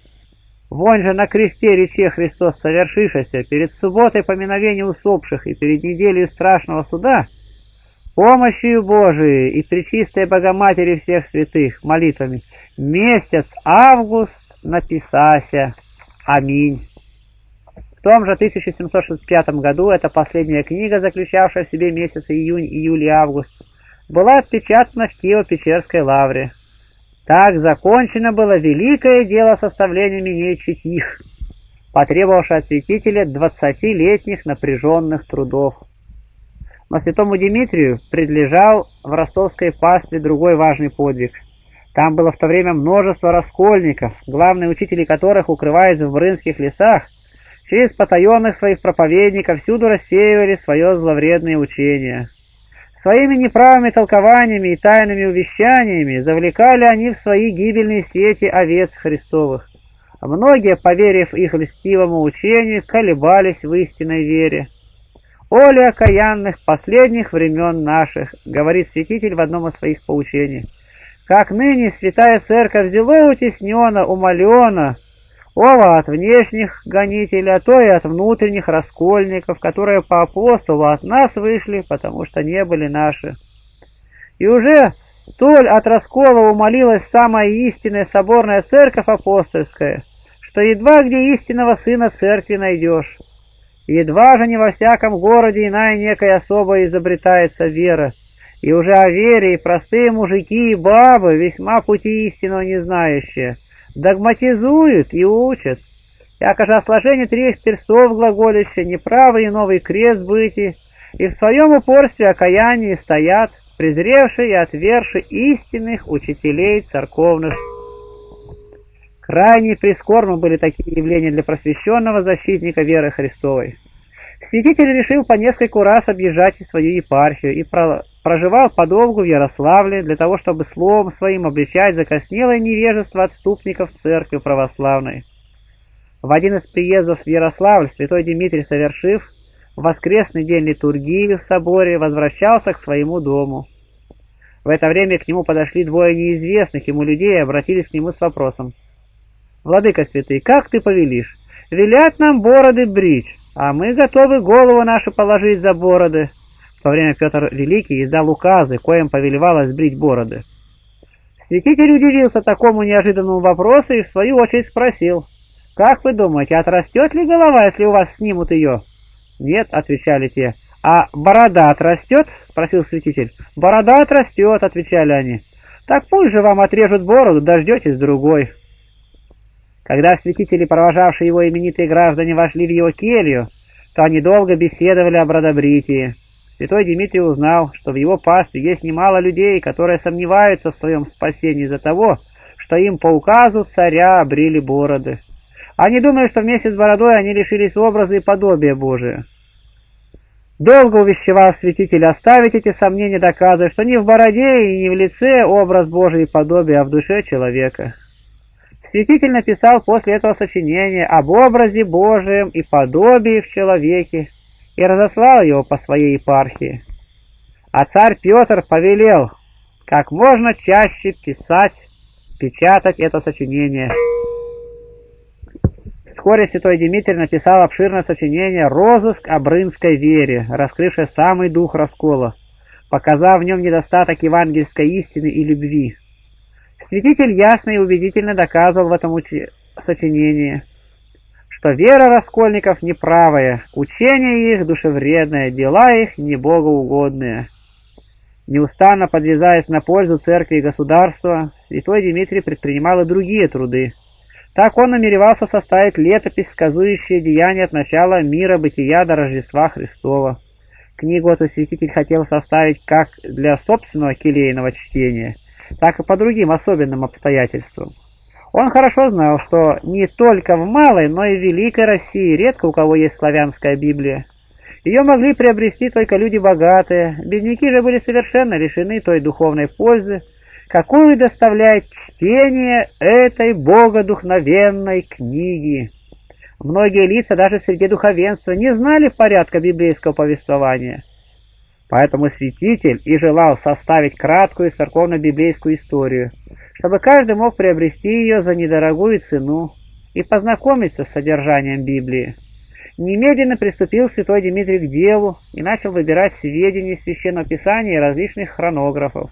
вон же на кресте рече Христос совершившийся, перед субботой поминовения усопших и перед неделей страшного суда, помощью Божией и пречистой Богоматери всех святых молитвами, месяц август написася. Аминь. В том же 1765 году эта последняя книга, заключавшая в себе месяцы июнь, июль и август, была отпечатана в Киево-Печерской лавре. Так закончено было великое дело составления минечить их, потребовавшее от святителя двадцатилетних напряженных трудов. Но святому Дмитрию предлежал в ростовской пастве другой важный подвиг. Там было в то время множество раскольников, главные учители которых, укрываясь в брынских лесах, через потаенных своих проповедников всюду рассеивали свое зловредное учение. Своими неправыми толкованиями и тайными увещаниями завлекали они в свои гибельные сети овец Христовых. А многие, поверив их льстивому учению, колебались в истинной вере. «Оля окаянных последних времен наших», — говорит святитель в одном из своих поучений, «как ныне святая церковь взяла утеснена, умолена, Оба от внешних гонителей, а то и от внутренних раскольников, которые по апостолу от нас вышли, потому что не были наши. И уже столь от раскола умолилась самая истинная соборная церковь апостольская, что едва где истинного сына церкви найдешь. Едва же не во всяком городе иная некая особа изобретается вера, и уже о вере и простые мужики и бабы, весьма пути истинного не знающие, догматизуют и учат. Яко же о сложении трех перстов глаголище, неправый и новый крест быти, и в своем упорстве окаянии стоят, презревшие и отвергши истинных учителей церковных. Крайне прискорбны были такие явления для просвещенного защитника веры Христовой. Святитель решил по нескольку раз объезжать свою епархию и проживал подолгу в Ярославле для того, чтобы словом своим обличать закоснелое невежество отступников церкви православной. В один из приездов в Ярославль святой Дмитрий, совершив воскресный день литургии в соборе, возвращался к своему дому. В это время к нему подошли двое неизвестных ему людей и обратились к нему с вопросом. «Владыка святый, как ты повелишь? Велят нам бороды брить, а мы готовы голову нашу положить за бороды». В то время Петр Великий издал указы, коим повелевалось брить бороды. Святитель удивился такому неожиданному вопросу и в свою очередь спросил, «Как вы думаете, отрастет ли голова, если у вас снимут ее?» «Нет», — отвечали те. «А борода отрастет?» — спросил святитель. «Борода отрастет», — отвечали они. «Так пусть же вам отрежут бороду, дождетесь другой». Когда святители, провожавшие его именитые граждане, вошли в его келью, то они долго беседовали о бродобритии. Святой Дмитрий узнал, что в его пастве есть немало людей, которые сомневаются в своем спасении из-за того, что им по указу царя обрили бороды. Они думают, что вместе с бородой они лишились образа и подобия Божия. Долго увещевал святитель оставить эти сомнения, доказывая, что не в бороде и не в лице образ Божий и подобие, а в душе человека. Святитель написал после этого сочинения об образе Божием и подобии в человеке, и разослал его по своей епархии. А царь Петр повелел как можно чаще писать, печатать это сочинение. Вскоре святой Дмитрий написал обширное сочинение «Розыск о брынской вере», раскрывшее самый дух раскола, показав в нем недостаток евангельской истины и любви. Святитель ясно и убедительно доказывал в этом сочинении – что вера раскольников неправая, учение их душевредное, дела их небогоугодные. Неустанно подвязаясь на пользу церкви и государства, святой Дмитрий предпринимал и другие труды. Так он намеревался составить летопись, сказующие деяния от начала мира бытия до Рождества Христова. Книгу эту святитель хотел составить как для собственного келейного чтения, так и по другим особенным обстоятельствам. Он хорошо знал, что не только в малой, но и в великой России редко у кого есть славянская Библия. Ее могли приобрести только люди богатые, бедняки же были совершенно лишены той духовной пользы, какую доставляет чтение этой богодухновенной книги. Многие лица даже среди духовенства не знали порядка библейского повествования. Поэтому святитель и желал составить краткую церковно-библейскую историю, чтобы каждый мог приобрести ее за недорогую цену и познакомиться с содержанием Библии. Немедленно приступил святой Дмитрий к делу и начал выбирать сведения из Священного Писания и различных хронографов.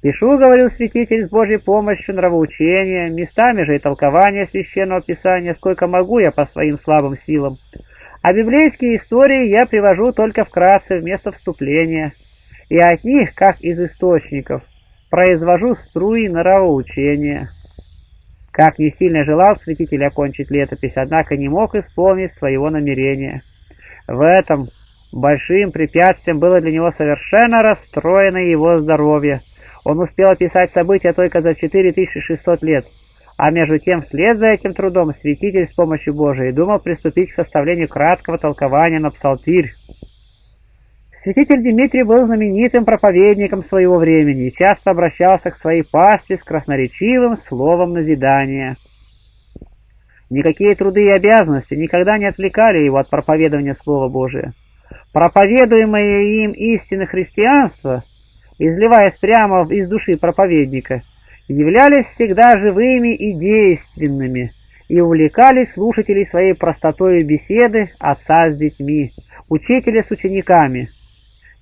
«Пишу, — говорил святитель, — с Божьей помощью нравоучения, местами же и толкования Священного Писания, сколько могу я по своим слабым силам. А библейские истории я привожу только вкратце вместо вступления, и от них, как из источников, произвожу струи нравоучения». Как не сильно желал святитель окончить летопись, однако не мог исполнить своего намерения. В этом большим препятствием было для него совершенно расстроено его здоровье. Он успел описать события только за 4600 лет, а между тем вслед за этим трудом святитель с помощью Божией думал приступить к составлению краткого толкования на псалтирь. Святитель Дмитрий был знаменитым проповедником своего времени и часто обращался к своей пастве с красноречивым словом назидания. Никакие труды и обязанности никогда не отвлекали его от проповедования Слова Божия. Проповедуемое им истины христианства, изливаясь прямо из души проповедника, являлись всегда живыми и действенными и увлекали слушателей своей простотой беседы отца с детьми, учителя с учениками –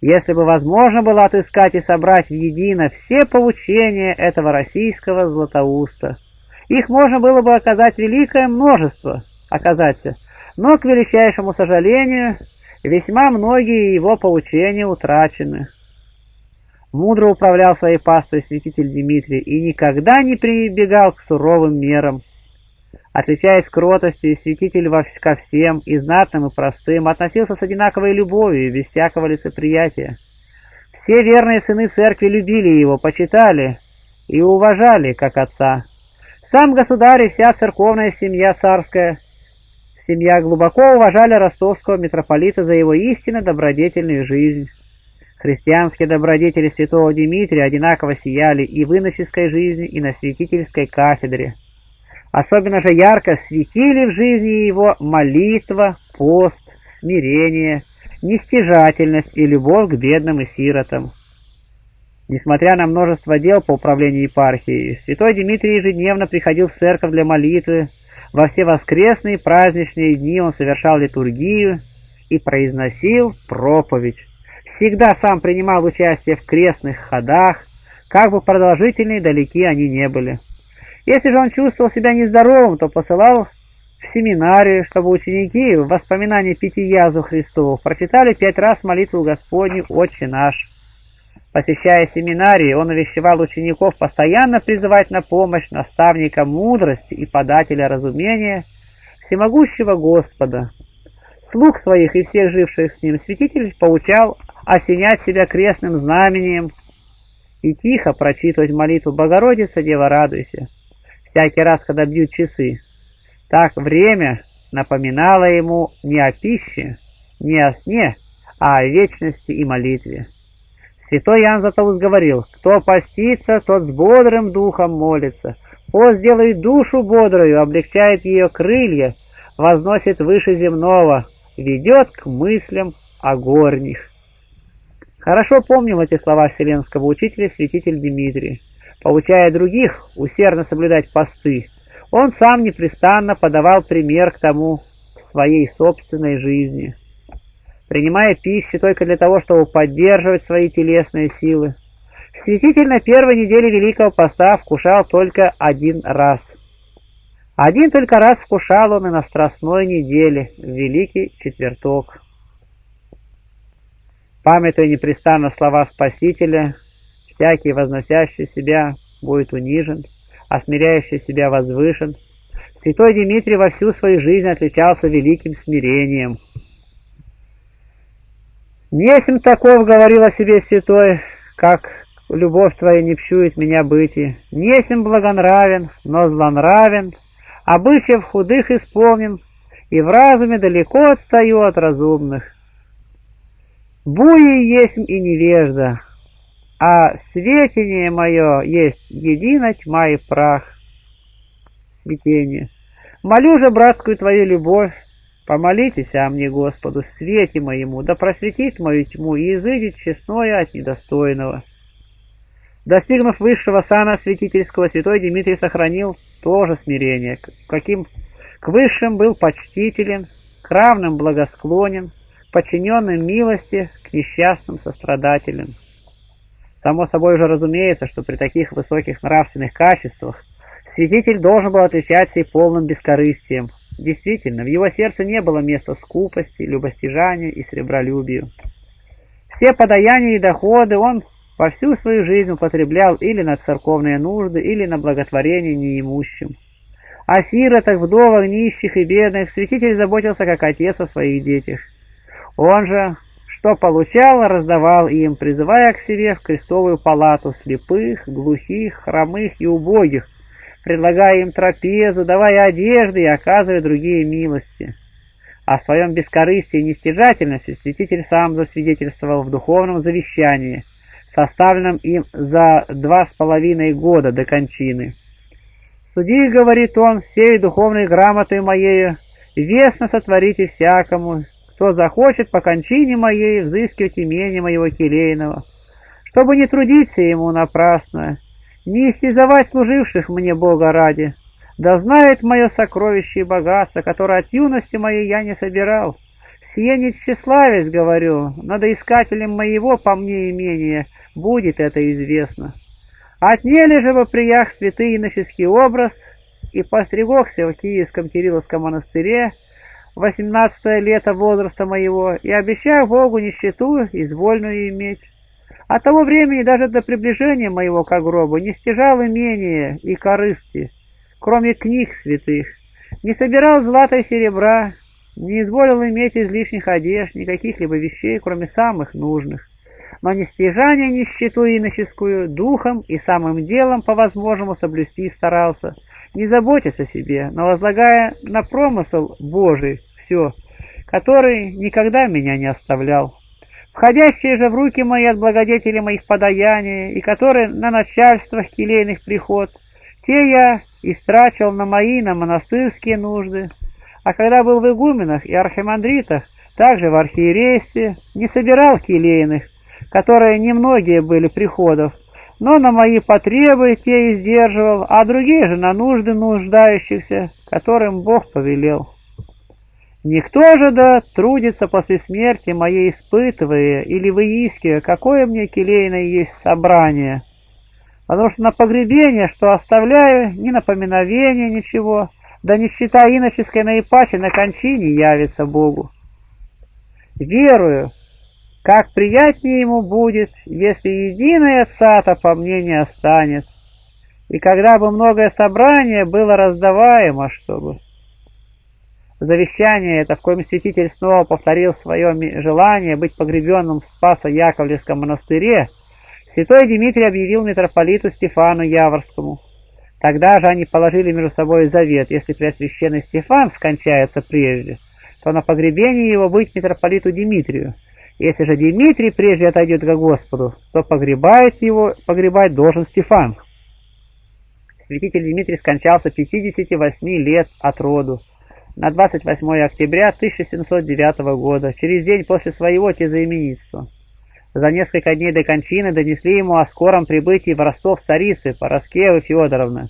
если бы возможно было отыскать и собрать в едино все поучения этого российского златоуста. Их можно было бы оказать великое множество, оказаться, но, к величайшему сожалению, весьма многие его поучения утрачены. Мудро управлял своей пастой святитель Дмитрий и никогда не прибегал к суровым мерам. Отличаясь кротостью, святитель ко всем, и знатным, и простым, относился с одинаковой любовью, без всякого лицеприятия. Все верные сыны церкви любили его, почитали и уважали, как отца. Сам государь и вся церковная семья царская, семья глубоко уважали ростовского митрополита за его истинно добродетельную жизнь. Христианские добродетели святого Дмитрия одинаково сияли и в иноческой жизни, и на святительской кафедре. Особенно же ярко светили в жизни его молитва, пост, смирение, нестяжательность и любовь к бедным и сиротам. Несмотря на множество дел по управлению епархией, святой Дмитрий ежедневно приходил в церковь для молитвы, во все воскресные праздничные дни он совершал литургию и произносил проповедь. Всегда сам принимал участие в крестных ходах, как бы продолжительные далеки они не были. Если же он чувствовал себя нездоровым, то посылал в семинарию, чтобы ученики в воспоминании пяти язв Христов прочитали пять раз молитву Господню «Отче наш». Посещая семинарии, он увещевал учеников постоянно призывать на помощь наставника мудрости и подателя разумения, всемогущего Господа. Слуг своих и всех живших с ним святитель поучал осенять себя крестным знамением и тихо прочитывать молитву «Богородица, Дева, радуйся» всякий раз, когда бьют часы. Так время напоминало ему не о пище, не о сне, а о вечности и молитве. Святой Ян Златоуст говорил, кто постится, тот с бодрым духом молится. Пост делает душу бодрую, облегчает ее крылья, возносит выше земного, ведет к мыслям о горних. Хорошо помнил эти слова вселенского учителя святитель Дмитрий. Поучая других усердно соблюдать посты, он сам непрестанно подавал пример к тому в своей собственной жизни. Принимая пищу только для того, чтобы поддерживать свои телесные силы, святитель на первой неделе Великого Поста вкушал только один раз. Один только раз вкушал он и на страстной неделе, в Великий Четверток. Памятуя непрестанно слова Спасителя, всякий, возносящий себя, будет унижен, а смиряющий себя возвышен, святой Дмитрий во всю свою жизнь отличался великим смирением. «Несем таков, — говорил о себе святой, — как любовь твоя не пщует меня быти. Несем благонравен, но злонравен, обычаев худых исполнен, и в разуме далеко отстаю от разумных. Буи есть и невежда, а светение мое есть едино тьма и прах. Смятение. Молю же братскую твою любовь, помолитесь о мне Господу, свете моему, да просветит мою тьму и изыдет честное от недостойного. Достигнув высшего сана святительского, святой Дмитрий сохранил тоже смирение, каким к высшим был почтителен, к равным благосклонен, подчиненным милости, к несчастным сострадателен. Само собой уже разумеется, что при таких высоких нравственных качествах святитель должен был отличаться и полным бескорыстием. Действительно, в его сердце не было места скупости, любостяжанию и сребролюбию. Все подаяния и доходы он во всю свою жизнь употреблял или на церковные нужды, или на благотворение неимущим. О сиротах, вдовах, нищих и бедных святитель заботился как отец о своих детях. Он же, что получал, раздавал им, призывая к себе в крестовую палату слепых, глухих, хромых и убогих, предлагая им трапезу, давая одежды и оказывая другие милости. О своем бескорыстии и нестяжательности святитель сам засвидетельствовал в духовном завещании – составленном им за два с половиной года до кончины. «Суди, — говорит он, — всей духовной грамотой моею, весно сотворите всякому, кто захочет по кончине моей взыскивать имение моего келейного, чтобы не трудиться ему напрасно, не истязовать служивших мне Бога ради, да знает мое сокровище и богатство, которое от юности моей я не собирал. Сие не тщеславец, говорю, надо искателем моего по мне имения, будет это известно. Отнели же в приях святый иноческий образ и постригохся в Киевском Кирилловском монастыре восемнадцатое лето возраста моего и обещаю Богу нищету извольную иметь. От того времени даже до приближения моего к гробу не стяжал имения и корысти, кроме книг святых, не собирал злата и серебра, не изволил иметь излишних одежд, никаких либо вещей, кроме самых нужных но не стяжание нищету иноческую, духом и самым делом по возможному соблюсти старался, не заботясь о себе, но возлагая на промысл Божий все, который никогда меня не оставлял. Входящие же в руки мои от благодетелей моих подаяния, и которые на начальствах келейных приход, те я истрачивал на мои, на монастырские нужды. А когда был в игуменах и архимандритах, также в архиерействе, не собирал келейных, которые немногие были приходов, но на мои потребы те издерживал, а другие же на нужды нуждающихся, которым Бог повелел. Никто же да трудится после смерти моей, испытывая или выискивая, какое мне келейное есть собрание. Потому что на погребение, что оставляю, ни напоминовения, ничего, да не считая иноческой наипаче на кончине явится Богу. Верую, как приятнее ему будет, если единая цата по мне не останется, и когда бы многое собрание было раздаваемо, чтобы... Завещание это, в коем святитель снова повторил свое желание быть погребенным в Спасо-Яковлевском монастыре, святой Дмитрий объявил митрополиту Стефану Яворскому. Тогда же они положили между собой завет, если Преосвященный Стефан скончается прежде, то на погребении его быть митрополиту Дмитрию, если же Дмитрий прежде отойдет к Господу, то погребать его, погребать должен Стефан. Святитель Дмитрий скончался 58 лет от роду на 28 октября 1709 года, через день после своего тезаименитства. За несколько дней до кончины донесли ему о скором прибытии в Ростов царицы Пороскевы Федоровны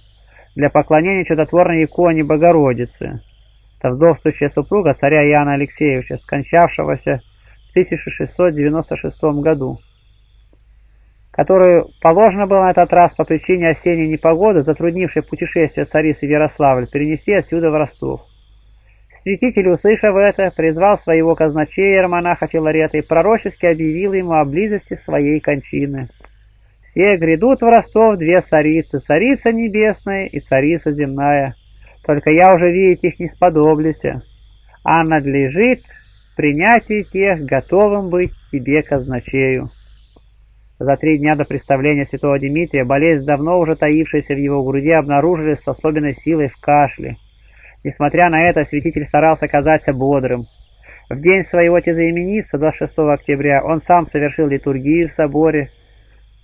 для поклонения чудотворной иконе Богородицы, вдовствующая супруга царя Иоанна Алексеевича, скончавшегося 1696 году. которую положено было на этот раз по причине осенней непогоды, затруднившей путешествие царицы в Ярославль, перенести отсюда в Ростов. Святитель, услышав это, призвал своего казначея, монаха Филарета, и пророчески объявил ему о близости своей кончины. «Все грядут в Ростов две царицы, царица небесная и царица земная. Только я уже видеть их не сподоблюсь, а надлежит принятие тех готовым быть тебе казначею». За три дня до представления святого Дмитрия болезнь, давно уже таившаяся в его груди, обнаружилась с особенной силой в кашле. Несмотря на это, святитель старался казаться бодрым. В день своего тезаименитства, 26 октября, он сам совершил литургию в соборе,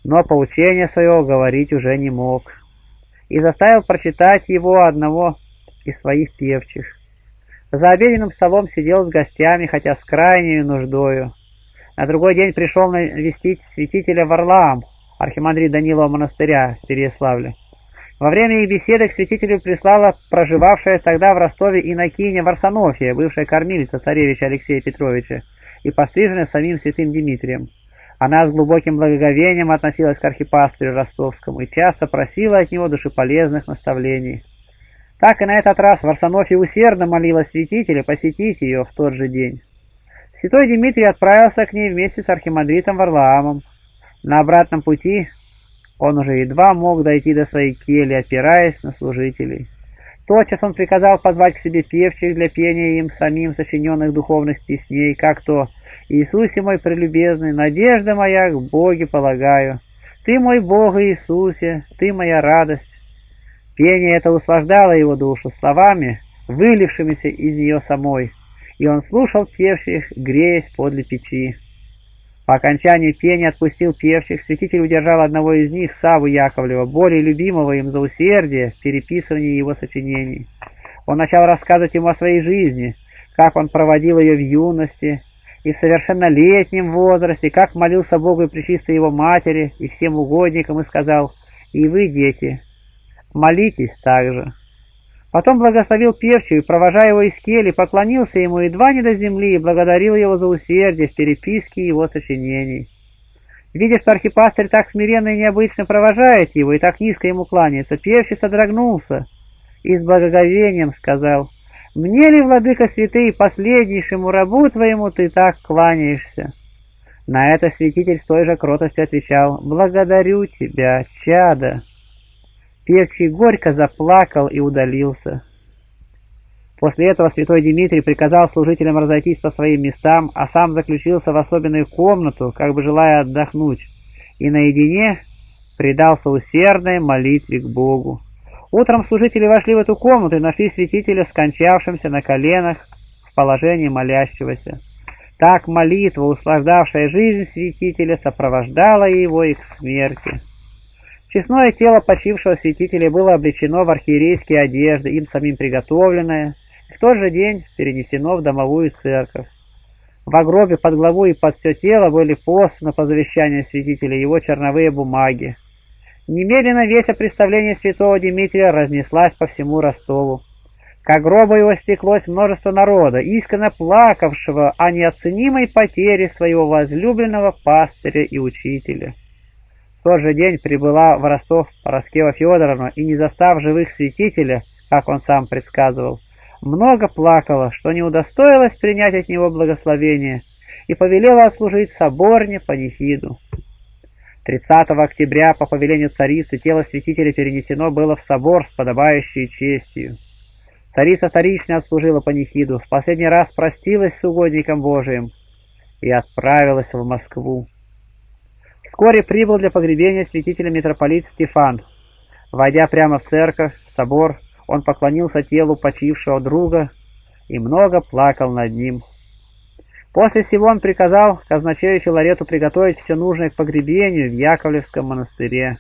но поучение своего говорить уже не мог. И заставил прочитать его одного из своих певчих. За обеденным столом сидел с гостями, хотя с крайней нуждою. На другой день пришел навестить святителя Варлаам, архимандрит Данилова монастыря в Переяславле. Во время их беседы к святителю прислала проживавшая тогда в Ростове инокиня Варсонофия, бывшая кормилица царевича Алексея Петровича, и постриженная самим святым Дмитрием. Она с глубоким благоговением относилась к архипастырю ростовскому и часто просила от него душеполезных наставлений. Так и на этот раз Варсонофия усердно молила святителя посетить ее в тот же день. Святой Дмитрий отправился к ней вместе с архимандритом Варлаамом. На обратном пути он уже едва мог дойти до своей кели, опираясь на служителей. Тотчас он приказал позвать к себе певчих для пения им самим сочиненных духовных песней, как то «Иисусе мой прелюбезный, надежда моя к Боге полагаю, Ты мой Бог Иисусе, Ты моя радость». Пение это услаждало его душу словами, вылившимися из нее самой и он слушал певчих, греясь подле печи. По окончанию пения отпустил певчих, святитель удержал одного из них, Саву Яковлева, более любимого им за усердие в переписывании его сочинений. Он начал рассказывать ему о своей жизни, как он проводил ее в юности и в совершеннолетнем возрасте, как молился Богу и Пречистой Его Матери и всем угодникам, и сказал, «И вы, дети, молитесь также». Потом благословил певчую, провожая его из кели, поклонился ему едва не до земли и благодарил его за усердие в переписке его сочинений. Видя, что архипастырь так смиренно и необычно провожает его и так низко ему кланяется, певчий содрогнулся и с благоговением сказал, «Мне ли, владыка святый, последнейшему рабу твоему ты так кланяешься?» На это святитель с той же кротостью отвечал, «Благодарю тебя, чадо!» Певчий горько заплакал и удалился. После этого святой Дмитрий приказал служителям разойтись по своим местам, а сам заключился в особенную комнату, как бы желая отдохнуть, и наедине предался усердной молитве к Богу. Утром служители вошли в эту комнату и нашли святителя скончавшимся на коленах в положении молящегося. Так молитва, услаждавшая жизнь святителя, сопровождала его и к смерти. Честное тело почившего святителя было облечено в архиерейские одежды, им самим приготовленное, и в тот же день перенесено в домовую церковь. В гробе под главу и под все тело были посланы по завещанию святителя его черновые бумаги. Немедленно весть о представлении святого Дмитрия разнеслась по всему Ростову. К гробу его стеклось множество народа, искренне плакавшего о неоценимой потере своего возлюбленного пастыря и учителя тот же день прибыла в Ростов Пороскева Федоровна и, не застав живых святителя, как он сам предсказывал, много плакала, что не удостоилась принять от него благословение и повелела отслужить соборне панихиду. 30 октября по повелению царицы тело святителя перенесено было в собор с подобающей честью. Царица вторично отслужила панихиду, в последний раз простилась с угодником Божиим и отправилась в Москву. Вскоре прибыл для погребения святителя митрополит Стефан. Войдя прямо в церковь, в собор, он поклонился телу почившего друга и много плакал над ним. После всего он приказал казначею Филарету приготовить все нужное к погребению в Яковлевском монастыре.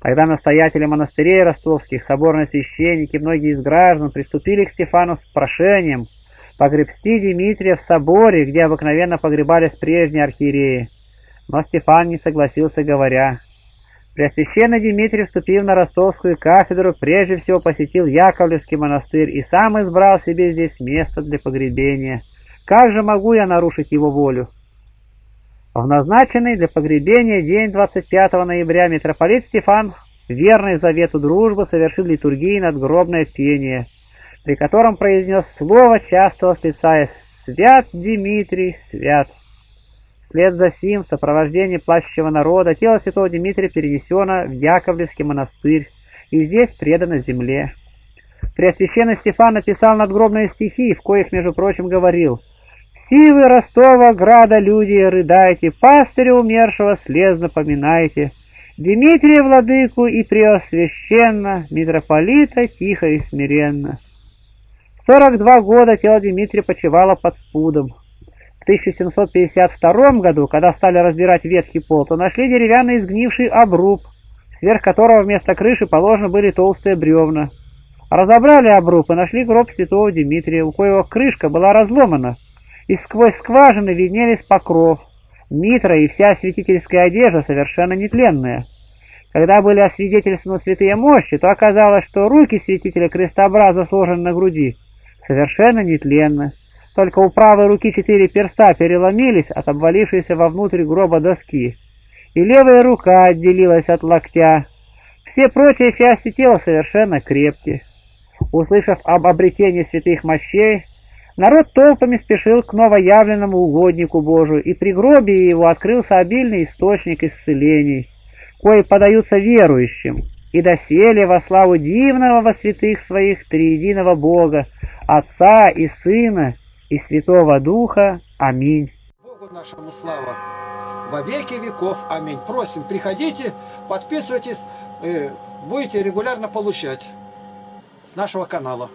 Тогда настоятели монастырей ростовских, соборные священники, многие из граждан приступили к Стефану с прошением погребсти Дмитрия в соборе, где обыкновенно погребались прежние архиереи. Но Стефан не согласился, говоря, Преосвященный Дмитрий, вступив на ростовскую кафедру, прежде всего посетил Яковлевский монастырь и сам избрал себе здесь место для погребения. Как же могу я нарушить его волю? В назначенный для погребения день 25 ноября митрополит Стефан, верный завету дружбы, совершил литургии надгробное пение, при котором произнес слово, часто восклицая «Свят Дмитрий, свят!». Вслед за сим, в сопровождении плачущего народа, тело святого Дмитрия перенесено в Яковлевский монастырь и здесь предано земле. Преосвященный Стефан написал надгробные стихи, в коих, между прочим, говорил «Сивы Ростова, града люди, рыдайте, пастыря умершего слезно поминайте, Дмитрия владыку и преосвященно, митрополита тихо и смиренно». В 42 года тело Дмитрия почивало под спудом. В 1752 году, когда стали разбирать ветхий пол, то нашли деревянный изгнивший обруб, сверх которого вместо крыши положены были толстые бревна. Разобрали обруб и нашли гроб святого Дмитрия, у коего крышка была разломана, и сквозь скважины виднелись покров, митра и вся святительская одежда совершенно нетленная. Когда были освидетельствованы святые мощи, то оказалось, что руки святителя крестообразно сложены на груди, совершенно нетленны. Только у правой руки четыре перста переломились от обвалившейся вовнутрь гроба доски, и левая рука отделилась от локтя. Все прочие части тела совершенно крепки. Услышав об обретении святых мощей, народ толпами спешил к новоявленному угоднику Божию, и при гробе его открылся обильный источник исцелений, кои подаются верующим, и доселе во славу дивного во святых своих триединого Бога, Отца и Сына и Святого Духа. Аминь. Богу нашему слава во веки веков. Аминь. Просим, приходите, подписывайтесь, э, будете регулярно получать с нашего канала.